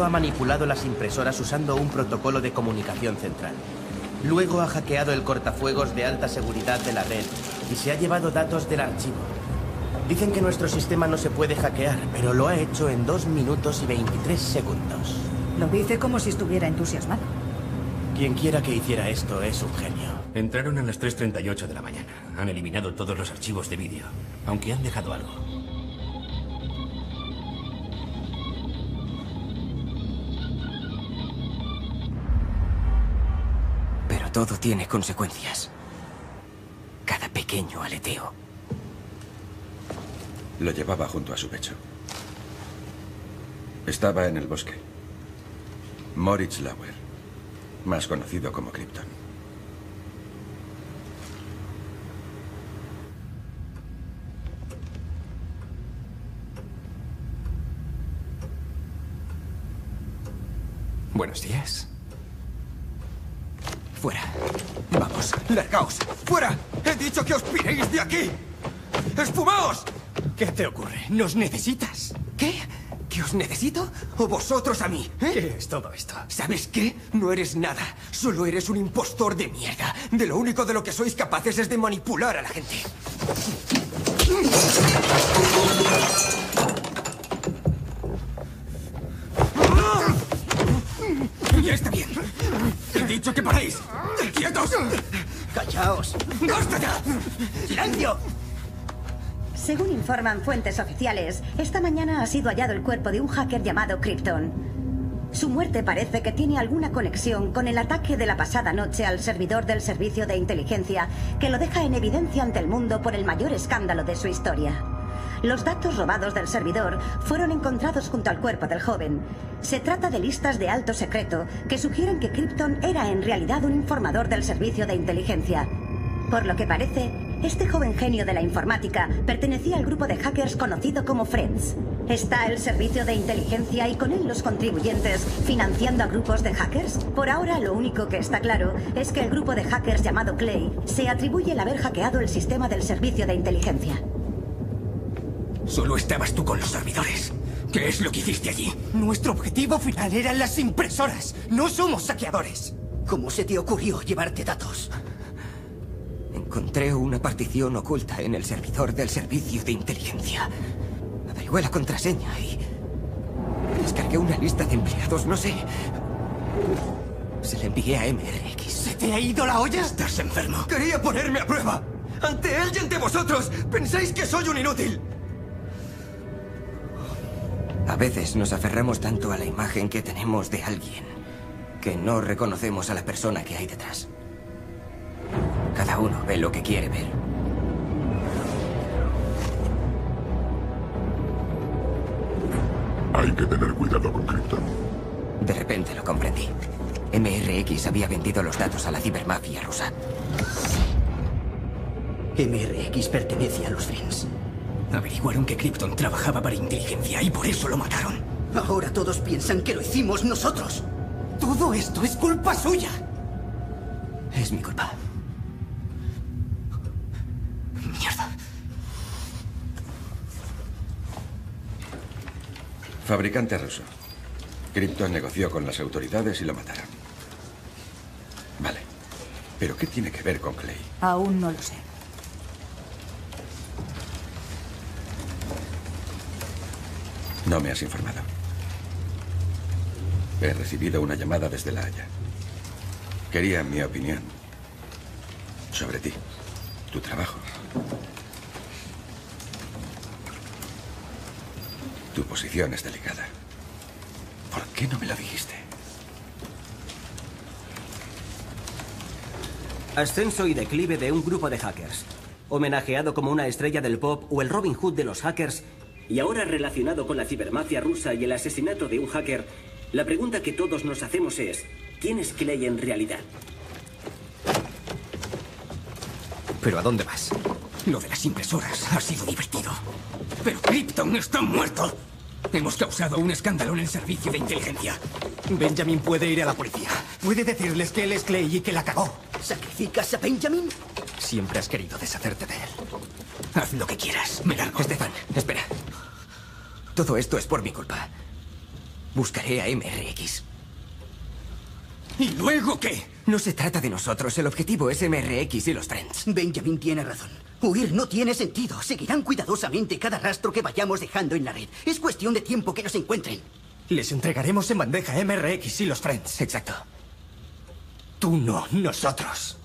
Primero ha manipulado las impresoras usando un protocolo de comunicación central. Luego ha hackeado el cortafuegos de alta seguridad de la red y se ha llevado datos del archivo. Dicen que nuestro sistema no se puede hackear, pero lo ha hecho en 2 minutos y 23 segundos. Lo dice como si estuviera entusiasmado. Quien quiera que hiciera esto es un genio. Entraron a las 3.38 de la mañana. Han eliminado todos los archivos de vídeo, aunque han dejado algo. Todo tiene consecuencias. Cada pequeño aleteo. Lo llevaba junto a su pecho. Estaba en el bosque. Moritz Lauer, más conocido como Krypton. Buenos días. Fuera. Vamos, largaos. ¡Fuera! ¡He dicho que os piréis de aquí! ¡Esfumaos! ¿Qué te ocurre? ¿Nos necesitas? ¿Qué? ¿Que os necesito? ¿O vosotros a mí? ¿eh? ¿Qué es todo esto? ¿Sabes qué? No eres nada. Solo eres un impostor de mierda. De lo único de lo que sois capaces es de manipular a la gente. Ya está bien. He dicho que paréis. ¡Quietos! ¡Callaos! ¡Basta! ¡Silencio! Según informan fuentes oficiales, esta mañana ha sido hallado el cuerpo de un hacker llamado Krypton. Su muerte parece que tiene alguna conexión con el ataque de la pasada noche al servidor del servicio de inteligencia, que lo deja en evidencia ante el mundo por el mayor escándalo de su historia. Los datos robados del servidor fueron encontrados junto al cuerpo del joven. Se trata de listas de alto secreto que sugieren que Krypton era en realidad un informador del servicio de inteligencia. Por lo que parece, este joven genio de la informática pertenecía al grupo de hackers conocido como Friends. ¿Está el servicio de inteligencia y con él los contribuyentes financiando a grupos de hackers? Por ahora lo único que está claro es que el grupo de hackers llamado Clay se atribuye el haber hackeado el sistema del servicio de inteligencia. Solo estabas tú con los servidores. ¿Qué es lo que hiciste allí? Nuestro objetivo final eran las impresoras. No somos saqueadores. ¿Cómo se te ocurrió llevarte datos? Encontré una partición oculta en el servidor del servicio de inteligencia. Averigué la contraseña y... Descargué una lista de empleados, no sé. Se la envié a MRX. ¿Se te ha ido la olla? Estás enfermo. Quería ponerme a prueba. Ante él y ante vosotros. ¿Pensáis que soy un inútil? A veces nos aferramos tanto a la imagen que tenemos de alguien que no reconocemos a la persona que hay detrás. Cada uno ve lo que quiere ver. Hay que tener cuidado con Krypton. De repente lo comprendí. MRX había vendido los datos a la cibermafia rusa. MRX pertenece a los Friends. Averiguaron que Krypton trabajaba para inteligencia y por eso lo mataron. Ahora todos piensan que lo hicimos nosotros. Todo esto es culpa suya. Es mi culpa. Mierda. Fabricante ruso. Krypton negoció con las autoridades y lo mataron. Vale. ¿Pero qué tiene que ver con Clay? Aún no lo sé. No me has informado. He recibido una llamada desde La Haya. Quería mi opinión sobre ti, tu trabajo. Tu posición es delicada. ¿Por qué no me lo dijiste? Ascenso y declive de un grupo de hackers. Homenajeado como una estrella del pop o el Robin Hood de los hackers, y ahora relacionado con la cibermafia rusa y el asesinato de un hacker, la pregunta que todos nos hacemos es, ¿quién es Clay en realidad? ¿Pero a dónde vas? Lo de las impresoras ha sido divertido. Pero Krypton está muerto. Hemos causado un escándalo en el servicio de inteligencia. Benjamin puede ir a la policía. Puede decirles que él es Clay y que la cagó. ¿Sacrificas a Benjamin? Siempre has querido deshacerte de él. Haz lo que quieras. Me largo. Estefan, espera. Todo esto es por mi culpa. Buscaré a MRX. ¿Y luego qué? No se trata de nosotros. El objetivo es MRX y los Friends. Benjamin tiene razón. Huir no tiene sentido. Seguirán cuidadosamente cada rastro que vayamos dejando en la red. Es cuestión de tiempo que nos encuentren. Les entregaremos en bandeja MRX y los Friends. Exacto. Tú no, nosotros.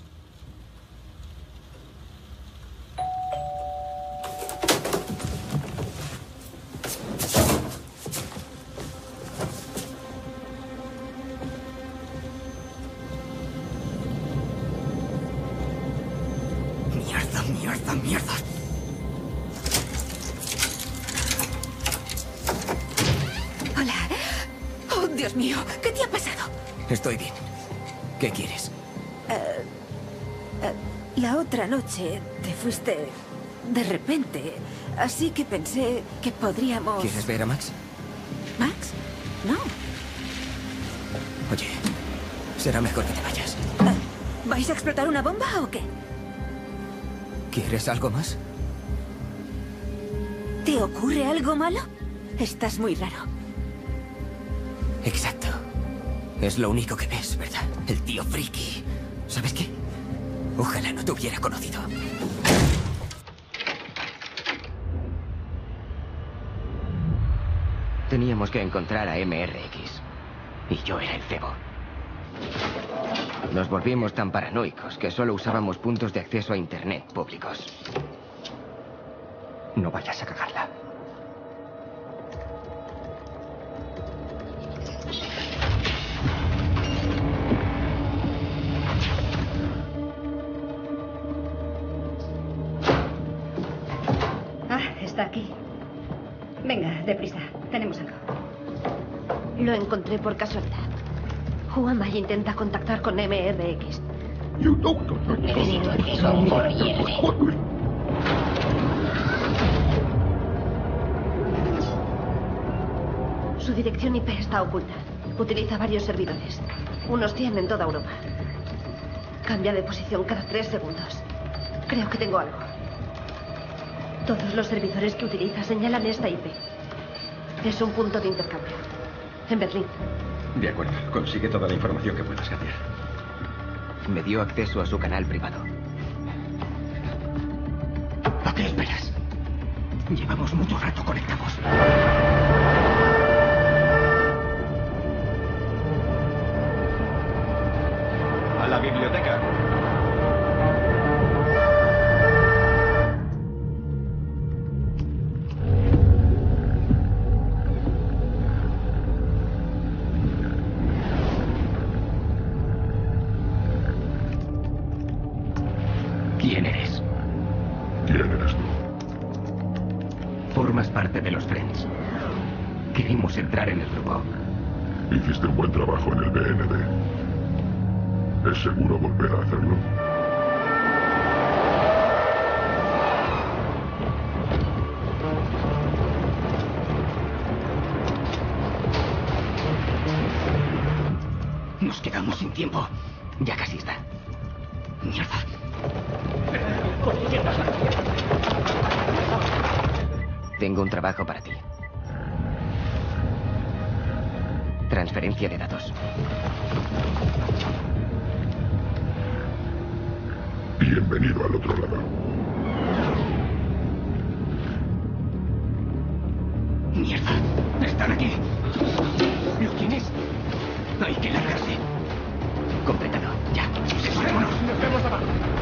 Dios mío, ¿qué te ha pasado? Estoy bien. ¿Qué quieres? Eh, eh, la otra noche te fuiste de repente, así que pensé que podríamos... ¿Quieres ver a Max? ¿Max? No. Oye, será mejor que te vayas. ¿Vais a explotar una bomba o qué? ¿Quieres algo más? ¿Te ocurre algo malo? Estás muy raro. Exacto. Es lo único que ves, ¿verdad? El tío friki. ¿Sabes qué? Ojalá no te hubiera conocido. Teníamos que encontrar a MRX. Y yo era el cebo. Nos volvimos tan paranoicos que solo usábamos puntos de acceso a Internet públicos. No vayas a cagarla. Encontré por casualidad. Huama intenta contactar con MRX. Su dirección IP está oculta. Utiliza varios servidores. Unos 100 en toda Europa. Cambia de posición cada tres segundos. Creo que tengo algo. Todos los servidores que utiliza señalan esta IP. Es un punto de intercambio. En Berlín. De acuerdo. Consigue toda la información que puedas, Katia. Me dio acceso a su canal privado. ¿A qué esperas? Llevamos mucho rato conectados. A la biblioteca. Bienvenido al otro lado. Mierda. Están aquí. ¿Lo tienes? Hay que largarse. Completado. Ya. Nos vemos abajo.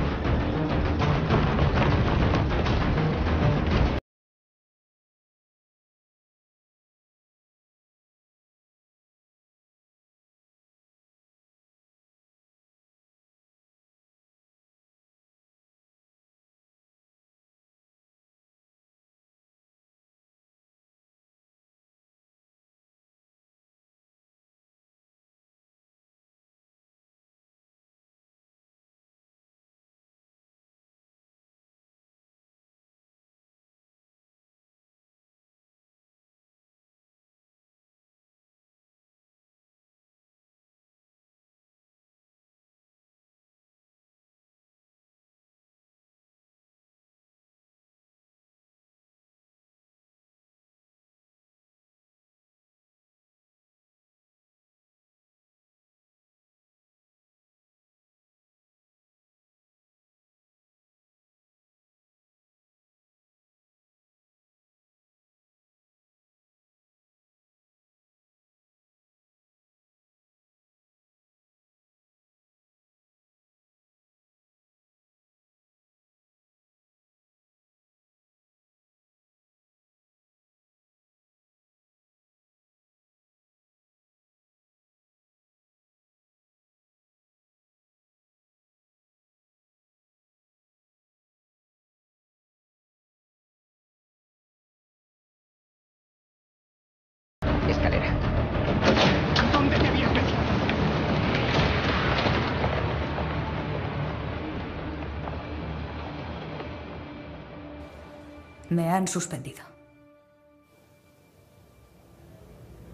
Me han suspendido.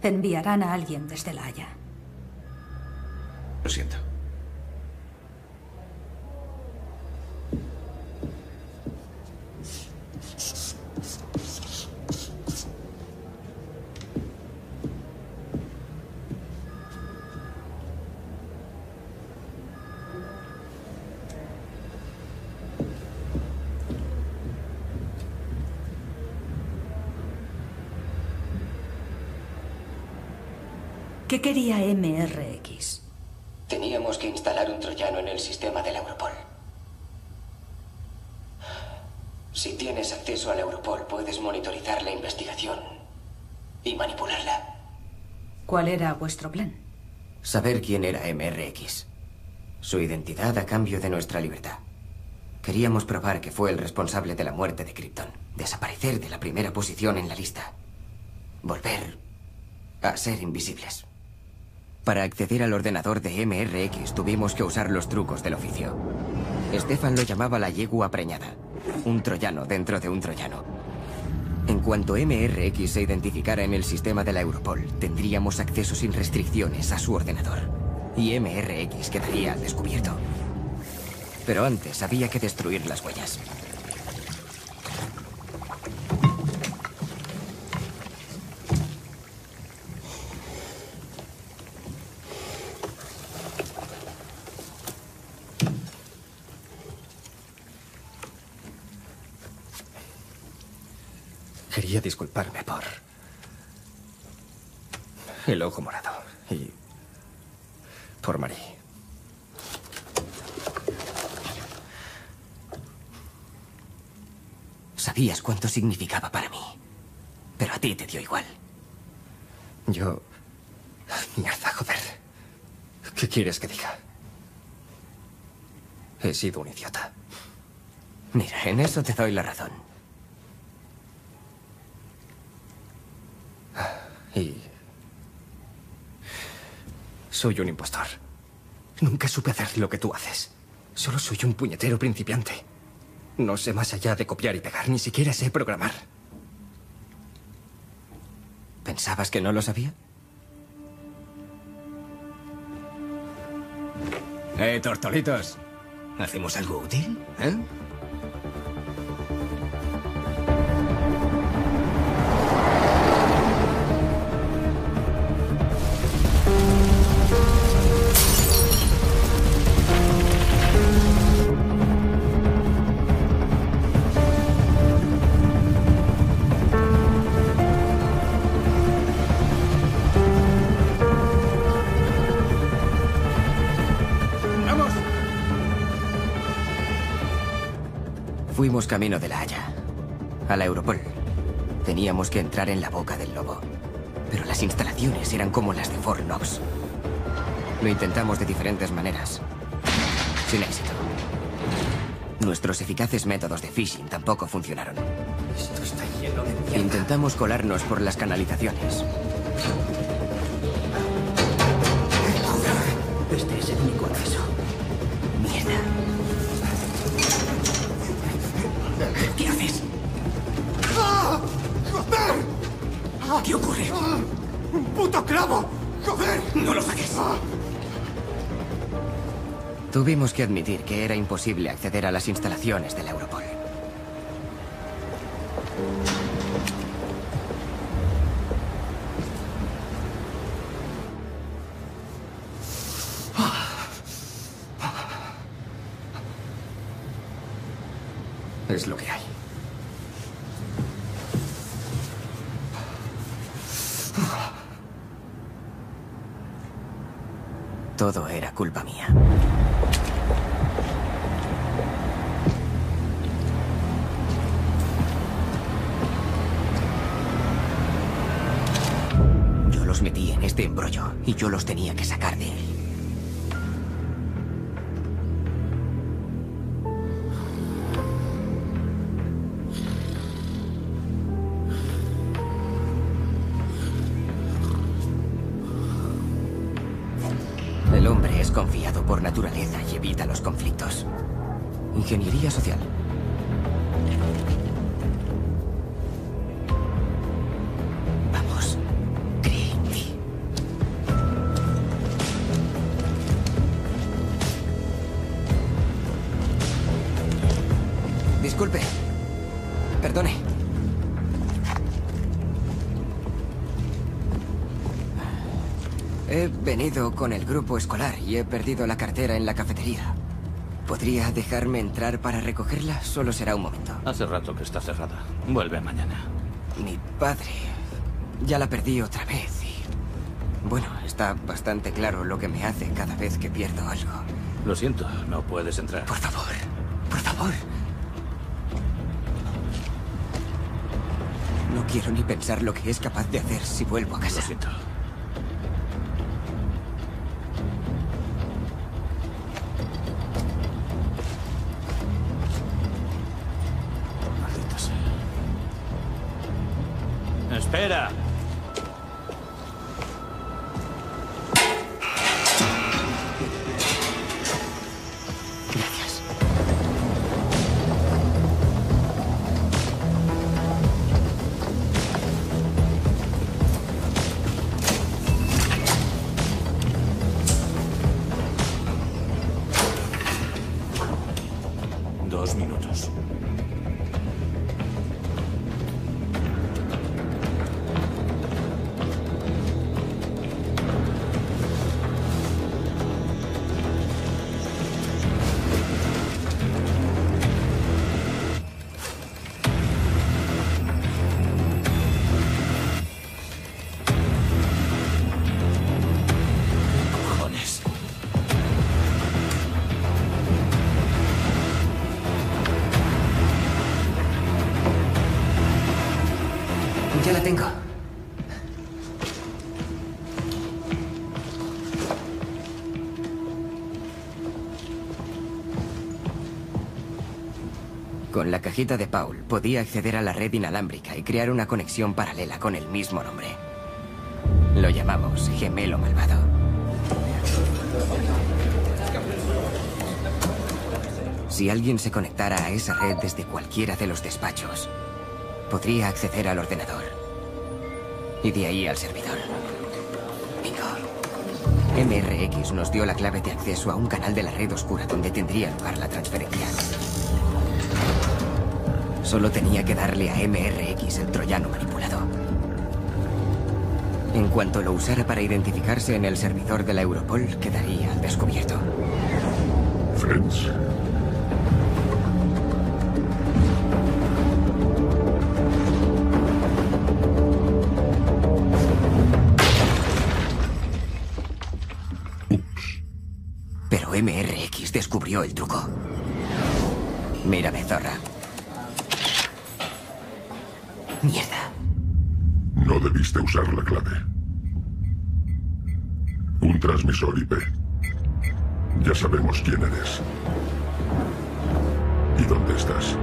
Enviarán a alguien desde La Haya. Lo siento. ¿Qué quería MRX? Teníamos que instalar un troyano en el sistema del Europol. Si tienes acceso al Europol, puedes monitorizar la investigación y manipularla. ¿Cuál era vuestro plan? Saber quién era MRX. Su identidad a cambio de nuestra libertad. Queríamos probar que fue el responsable de la muerte de Krypton. Desaparecer de la primera posición en la lista. Volver a ser invisibles. Para acceder al ordenador de MRX tuvimos que usar los trucos del oficio. Stefan lo llamaba la yegua preñada. Un troyano dentro de un troyano. En cuanto MRX se identificara en el sistema de la Europol, tendríamos acceso sin restricciones a su ordenador. Y MRX quedaría al descubierto. Pero antes había que destruir las huellas. Disculparme por el ojo morado y por Marie. Sabías cuánto significaba para mí. Pero a ti te dio igual. Yo... Mierda, joder. ¿Qué quieres que diga? He sido un idiota. Mira, en eso te doy la razón. Y... Soy un impostor. Nunca supe hacer lo que tú haces. Solo soy un puñetero principiante. No sé más allá de copiar y pegar, ni siquiera sé programar. ¿Pensabas que no lo sabía? Eh, tortolitos. ¿Hacemos algo útil? ¿Eh? Camino de La Haya, a la Europol. Teníamos que entrar en la boca del lobo. Pero las instalaciones eran como las de Fort Knox. Lo intentamos de diferentes maneras. Sin éxito. Nuestros eficaces métodos de phishing tampoco funcionaron. Esto está lleno de. Intentamos colarnos por las canalizaciones. Tuvimos que admitir que era imposible acceder a las instalaciones de la Europol. Es lo que Todo era culpa mía. Yo los metí en este embrollo y yo los tenía que sacar de él. He venido con el grupo escolar y he perdido la cartera en la cafetería. ¿Podría dejarme entrar para recogerla? Solo será un momento. Hace rato que está cerrada. Vuelve mañana. Mi padre. Ya la perdí otra vez y... Bueno, está bastante claro lo que me hace cada vez que pierdo algo. Lo siento, no puedes entrar. Por favor, por favor. No quiero ni pensar lo que es capaz de hacer si vuelvo a casa. Lo siento. Cajita de Paul podía acceder a la red inalámbrica y crear una conexión paralela con el mismo nombre. Lo llamamos gemelo malvado. Si alguien se conectara a esa red desde cualquiera de los despachos, podría acceder al ordenador. Y de ahí al servidor. MRX nos dio la clave de acceso a un canal de la red oscura donde tendría lugar la transferencia. Solo tenía que darle a MRX el troyano manipulado. En cuanto lo usara para identificarse en el servidor de la Europol, quedaría al descubierto. Friends. Pero MRX descubrió el truco. Mírame, zorra. Mierda. No debiste usar la clave. Un transmisor IP. Ya sabemos quién eres. ¿Y dónde estás?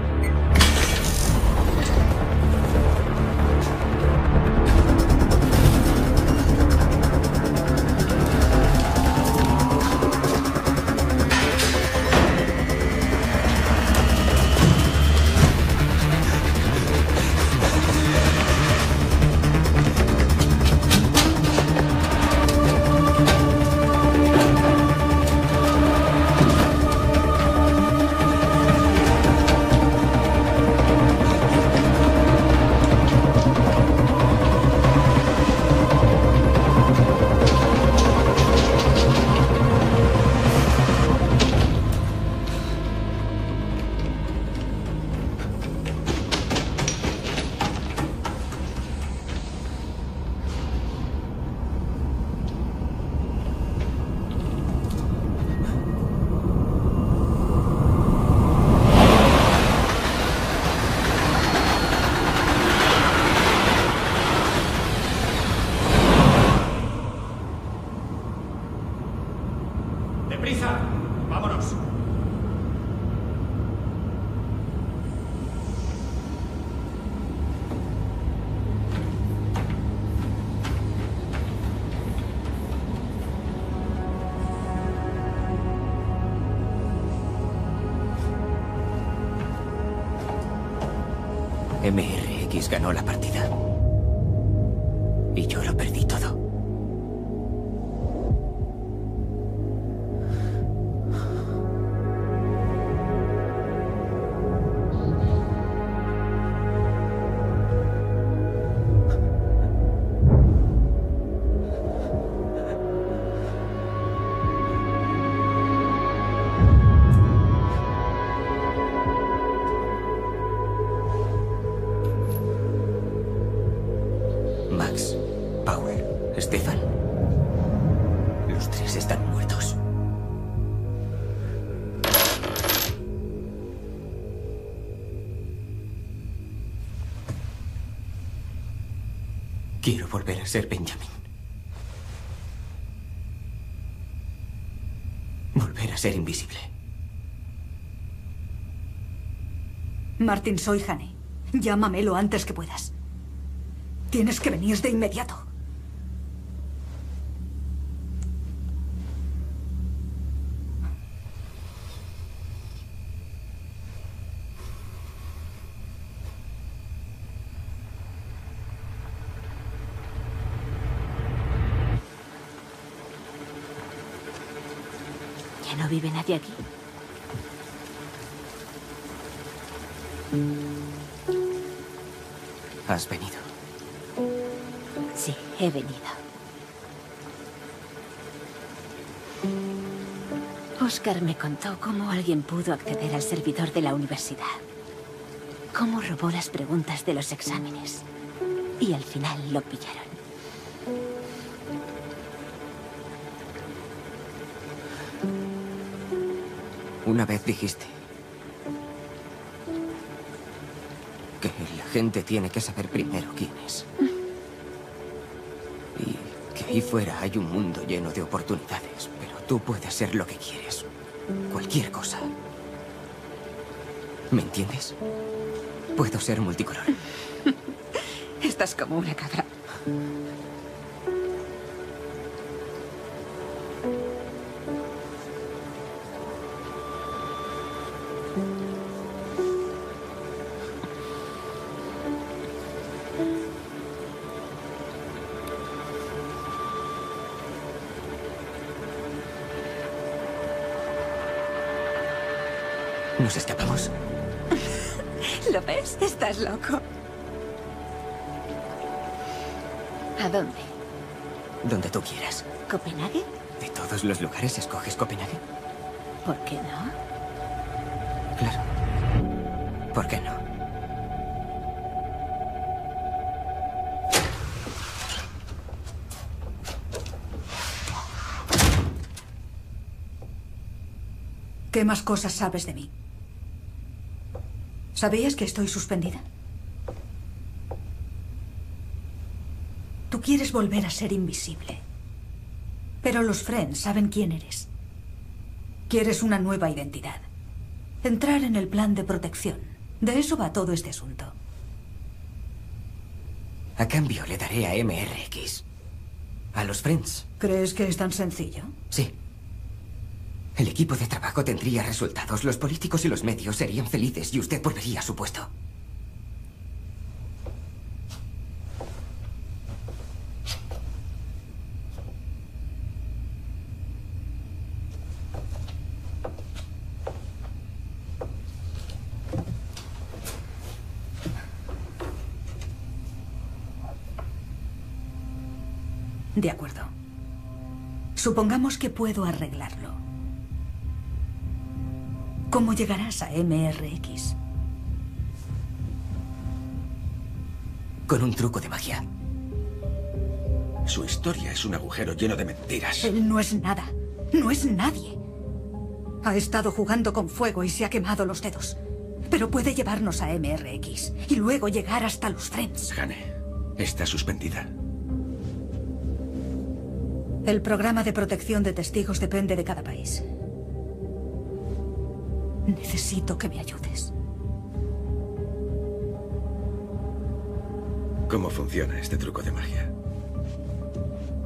Quiero volver a ser Benjamin. Volver a ser invisible. Martin, soy Honey. Llámame lo antes que puedas. Tienes que venir de inmediato. ¿Ya aquí? Has venido. Sí, he venido. Oscar me contó cómo alguien pudo acceder al servidor de la universidad. Cómo robó las preguntas de los exámenes. Y al final lo pillaron. Una vez dijiste que la gente tiene que saber primero quién es. Y que ahí fuera hay un mundo lleno de oportunidades, pero tú puedes ser lo que quieres. Cualquier cosa. ¿Me entiendes? Puedo ser multicolor. (laughs) Estás como una cabra. Loco. ¿A dónde? Donde tú quieras. ¿Copenhague? De todos los lugares escoges Copenhague. ¿Por qué no? Claro. ¿Por qué no? ¿Qué más cosas sabes de mí? ¿Sabías que estoy suspendida? Quieres volver a ser invisible. Pero los Friends saben quién eres. Quieres una nueva identidad. Entrar en el plan de protección. De eso va todo este asunto. A cambio, le daré a MRX. A los Friends. ¿Crees que es tan sencillo? Sí. El equipo de trabajo tendría resultados, los políticos y los medios serían felices y usted volvería a su puesto. De acuerdo. Supongamos que puedo arreglarlo. ¿Cómo llegarás a MRX? Con un truco de magia. Su historia es un agujero lleno de mentiras. Él no es nada. No es nadie. Ha estado jugando con fuego y se ha quemado los dedos. Pero puede llevarnos a MRX y luego llegar hasta los Friends. Hane, está suspendida. El programa de protección de testigos depende de cada país. Necesito que me ayudes. ¿Cómo funciona este truco de magia?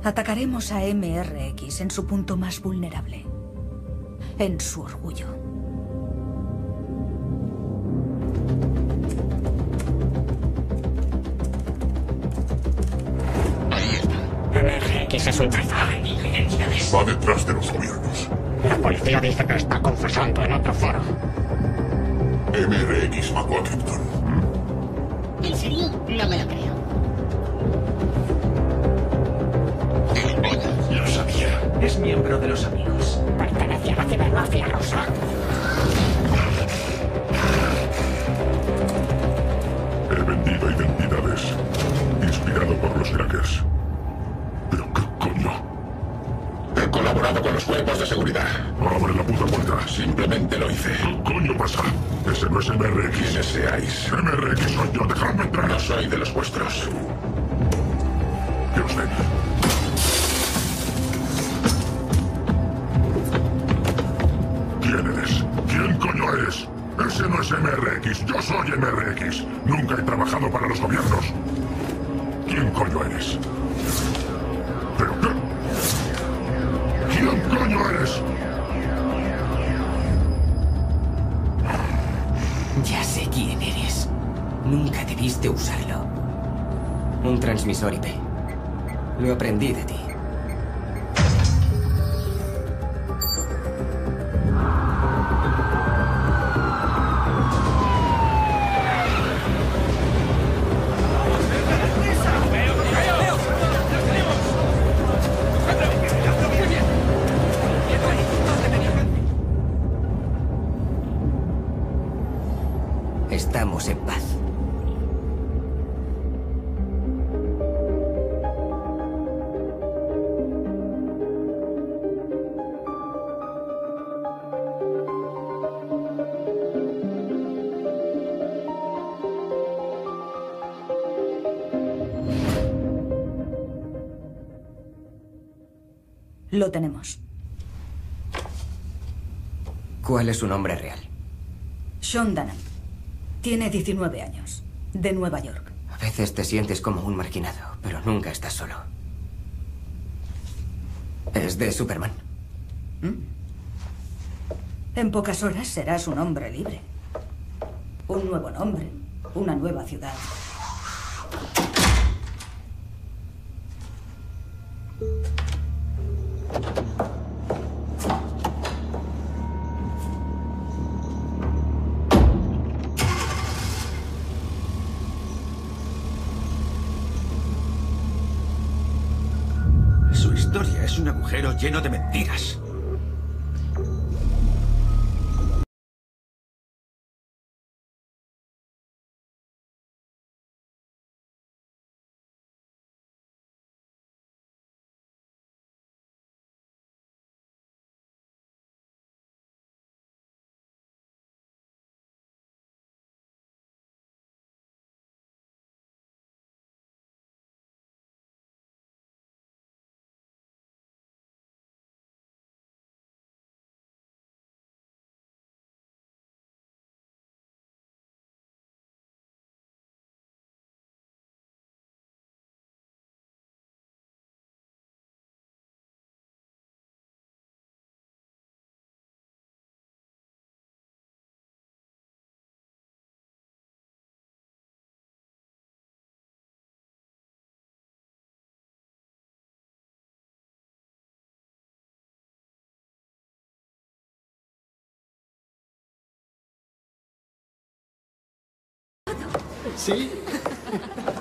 Atacaremos a MRX en su punto más vulnerable. En su orgullo. Es un. Va detrás de los gobiernos. La policía dice que está confesando en otro foro. MRX mató a Krypton. ¿En serio? No me lo creo. Lo sabía. Es miembro de los amigos. Pertenece a la cibermafia rusa. He vendido identidades. Inspirado por los crackers. ¿Pero qué coño? He colaborado con los cuerpos de seguridad. Abre la puta puerta. Simplemente lo hice. ¿Qué coño pasa? Ese no es MRX. Quienes seáis. MRX soy yo, dejadme entrar. No soy de los vuestros. que os den. Lo tenemos. ¿Cuál es su nombre real? Sean Dunham. Tiene 19 años. De Nueva York. A veces te sientes como un marginado, pero nunca estás solo. Es de Superman. En pocas horas serás un hombre libre. Un nuevo nombre. Una nueva ciudad. Sí.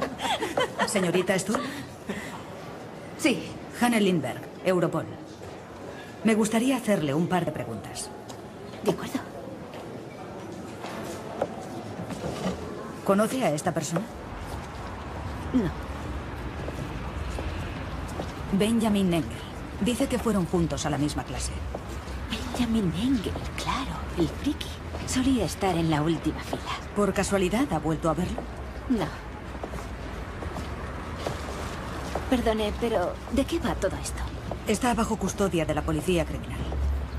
(laughs) Señorita Stuhl. Sí. Hanne Lindberg, Europol. Me gustaría hacerle un par de preguntas. De acuerdo. ¿Conoce a esta persona? No. Benjamin Engel. Dice que fueron juntos a la misma clase. Benjamin Engel, claro, el friki. Solía estar en la última fila. ¿Por casualidad ha vuelto a verlo? No. Perdone, pero ¿de qué va todo esto? Está bajo custodia de la policía criminal.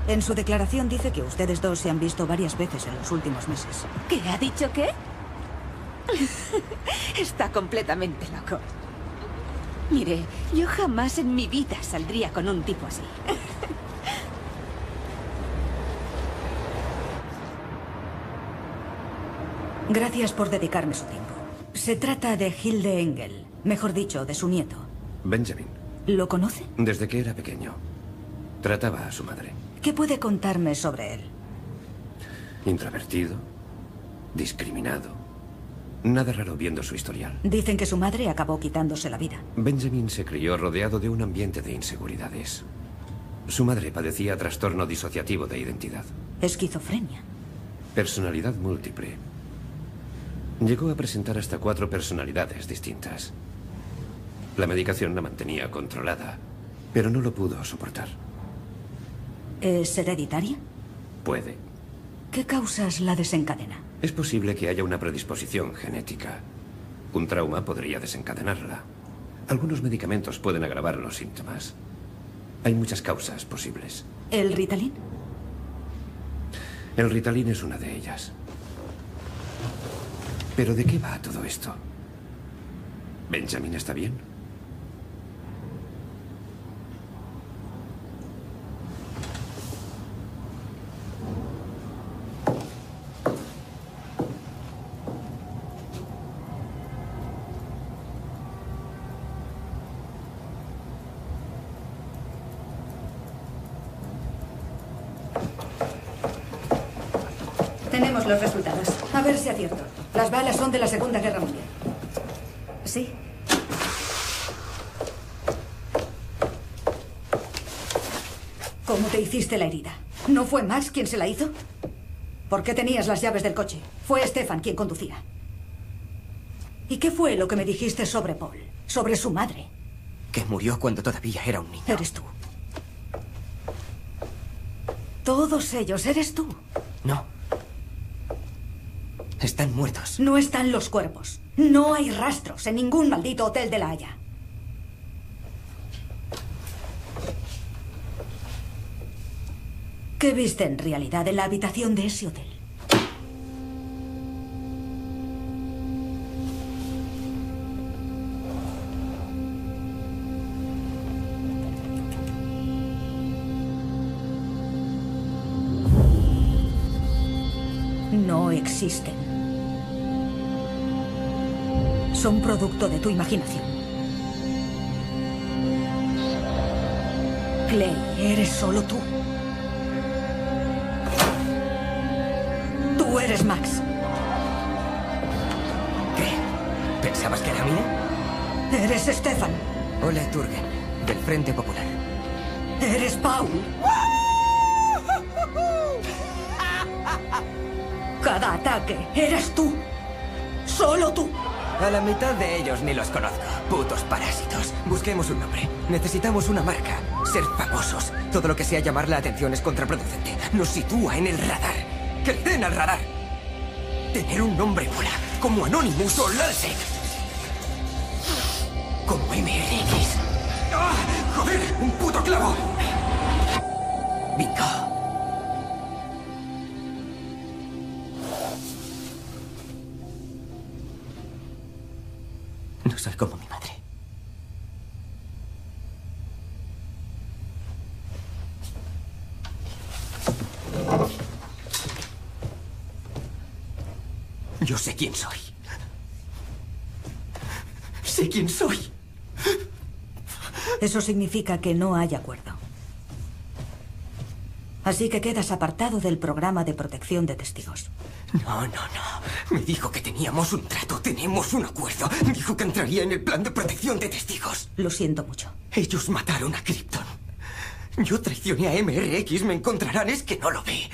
En su declaración dice que ustedes dos se han visto varias veces en los últimos meses. ¿Qué ha dicho qué? (laughs) Está completamente loco. Mire, yo jamás en mi vida saldría con un tipo así. (laughs) Gracias por dedicarme su tiempo. Se trata de Hilde Engel, mejor dicho, de su nieto. Benjamin, ¿Lo conoce? desde que era pequeño, trataba a su madre. ¿Qué puede contarme sobre él? Introvertido, discriminado. Nada raro viendo su historial. Dicen que su madre acabó quitándose la vida. Benjamin se crió rodeado de un ambiente de inseguridades. Su madre padecía trastorno disociativo de identidad, Esquizofrenia. personalidad múltiple. Llegó a presentar hasta cuatro personalidades distintas. La medicación la mantenía controlada, pero no lo pudo soportar. ¿Es hereditaria? Puede. ¿Qué causas la desencadena? Es posible que haya una predisposición genética. Un trauma podría desencadenarla. Algunos medicamentos pueden agravar los síntomas. Hay muchas causas posibles. ¿El Ritalin? El Ritalin es una de ellas. ¿Pero de qué va todo esto? ¿Benjamin está bien? Tenemos los resultados. A ver si acierto. Las balas son de la Segunda Guerra Mundial. Sí. ¿Cómo te hiciste la herida? ¿No fue Max quien se la hizo? ¿Por qué tenías las llaves del coche? Fue Stefan quien conducía. ¿Y qué fue lo que me dijiste sobre Paul? Sobre su madre. Que murió cuando todavía era un niño. Eres tú. Todos ellos, eres tú. No. Están muertos. No están los cuerpos. No hay rastros en ningún maldito hotel de La Haya. ¿Qué viste en realidad en la habitación de ese hotel? No existen. Son producto de tu imaginación. Clay, eres solo tú. Tú eres Max. ¿Qué? ¿Pensabas que era mía? Eres Stefan. Ole Turgen, del Frente Popular. Eres Paul. Cada ataque eres tú. Solo tú. A la mitad de ellos ni los conozco. Putos parásitos. Busquemos un nombre. Necesitamos una marca. Ser famosos. Todo lo que sea llamar la atención es contraproducente. Nos sitúa en el radar. ¡Que den al radar! Tener un nombre mola. Como Anonymous o Lalsec. Como MRX. ¡Ah! ¡Joder! ¡Un puto clavo! Bingo. No soy como mi madre. Sé quién soy. Sé quién soy. Eso significa que no hay acuerdo. Así que quedas apartado del programa de protección de testigos. No, no, no. Me dijo que teníamos un trato, tenemos un acuerdo. Dijo que entraría en el plan de protección de testigos. Lo siento mucho. Ellos mataron a Krypton. Yo traicioné a MRX, me encontrarán, es que no lo ve.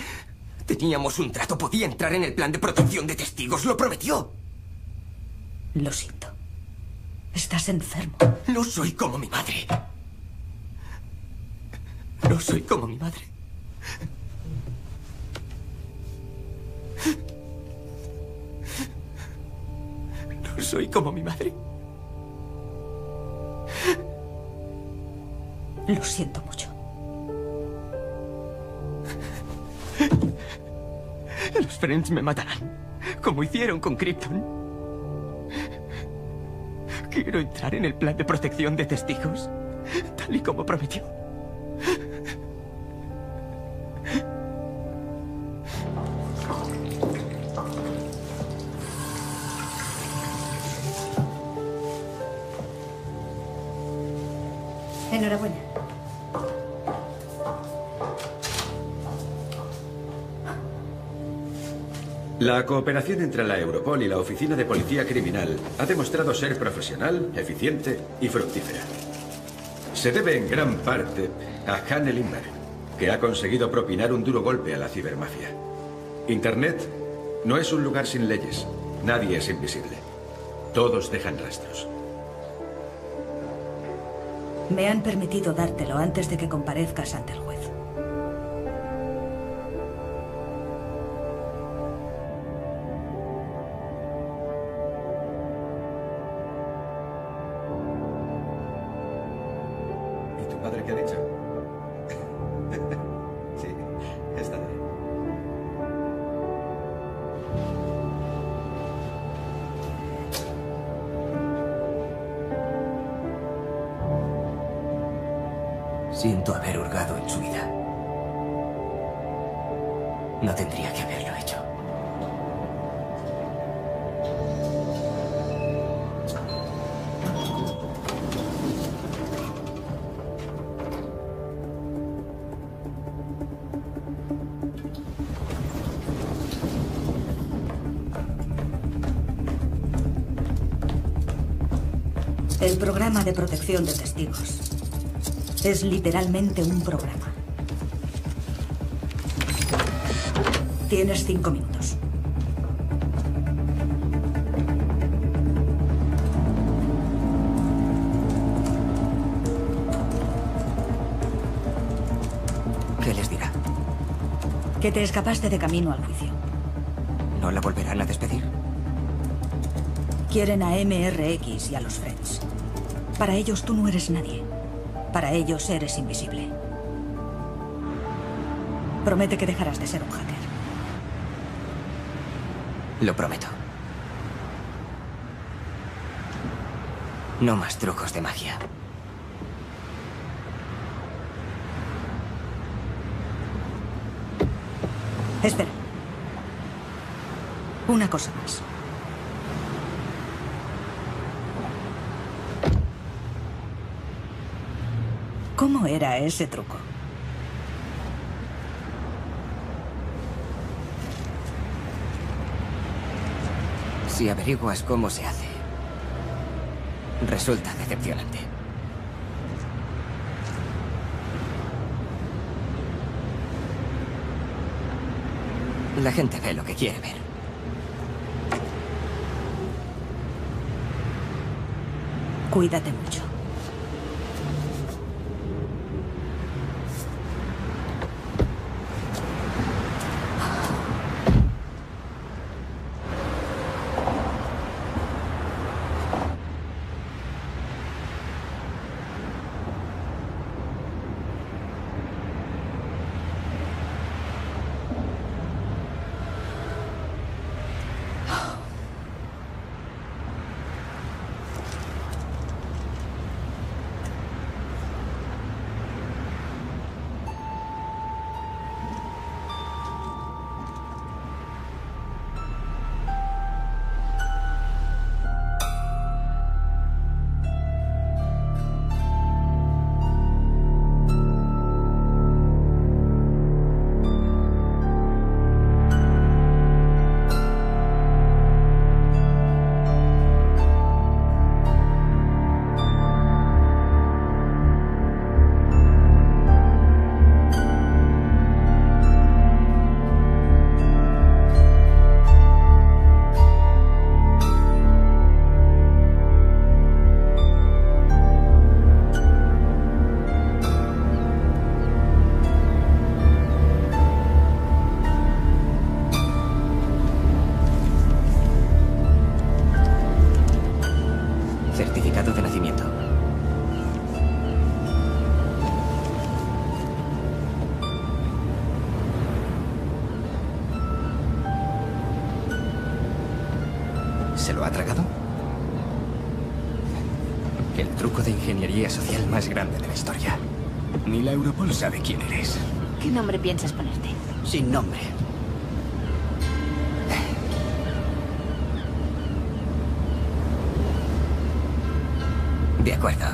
Teníamos un trato, podía entrar en el plan de protección de testigos, lo prometió. Lo siento. Estás enfermo. No soy como mi madre. No soy como mi madre. No soy como mi madre. Lo siento mucho. Friends me matarán, como hicieron con Krypton. Quiero entrar en el plan de protección de testigos, tal y como prometió. La cooperación entre la Europol y la Oficina de Policía Criminal ha demostrado ser profesional, eficiente y fructífera. Se debe en gran parte a Hanne Lindbergh, que ha conseguido propinar un duro golpe a la cibermafia. Internet no es un lugar sin leyes. Nadie es invisible. Todos dejan rastros. Me han permitido dártelo antes de que comparezcas ante el juez. Programa de protección de testigos es literalmente un programa. Tienes cinco minutos. ¿Qué les dirá? Que te escapaste de camino al juicio. ¿No la volverán a despedir? Quieren a MRX y a los Friends. Para ellos tú no eres nadie. Para ellos eres invisible. Promete que dejarás de ser un hacker. Lo prometo. No más trucos de magia. Espera. Una cosa más. ¿Cómo era ese truco? Si averiguas cómo se hace, resulta decepcionante. La gente ve lo que quiere ver. Cuídate mucho. El truco de ingeniería social más grande de la historia. Ni la Europol sabe quién eres. ¿Qué nombre piensas ponerte? Sin nombre. De acuerdo.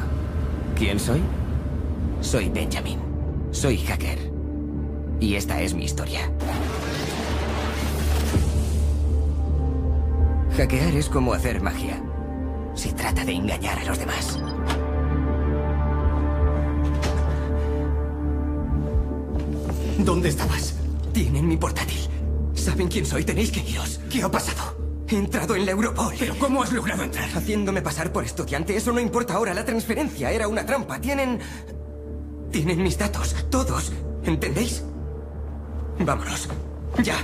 ¿Quién soy? Soy Benjamin. Soy hacker. Y esta es mi historia. Hackear es como hacer magia. Se trata de engañar a los demás. ¿Dónde estabas? Tienen mi portátil. Saben quién soy, tenéis que iros. ¿Qué ha pasado? He entrado en la Europol. ¿Pero cómo has logrado entrar? Haciéndome pasar por estudiante. Eso no importa ahora. La transferencia era una trampa. Tienen... Tienen mis datos. Todos. ¿Entendéis? Vámonos. Ya.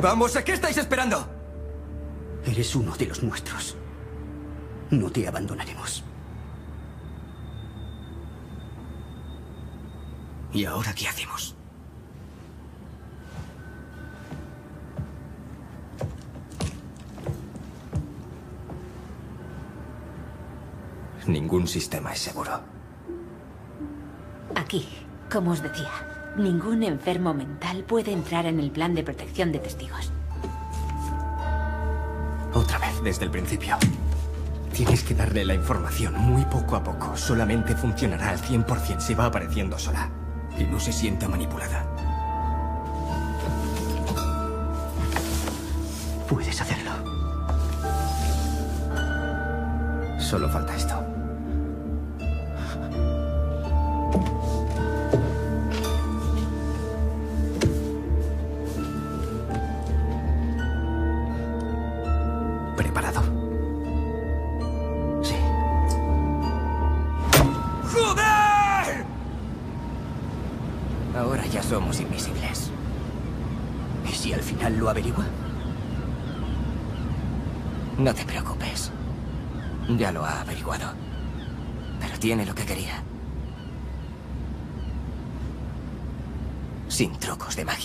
Vamos, ¿a qué estáis esperando? Eres uno de los nuestros. No te abandonaremos. ¿Y ahora qué hacemos? Ningún sistema es seguro. Aquí, como os decía, ningún enfermo mental puede entrar en el plan de protección de testigos. Otra vez, desde el principio. Tienes que darle la información muy poco a poco. Solamente funcionará al 100% si va apareciendo sola. Y no se sienta manipulada. Puedes hacerlo. Solo falta esto. Tiene lo que quería. Sin trucos de magia.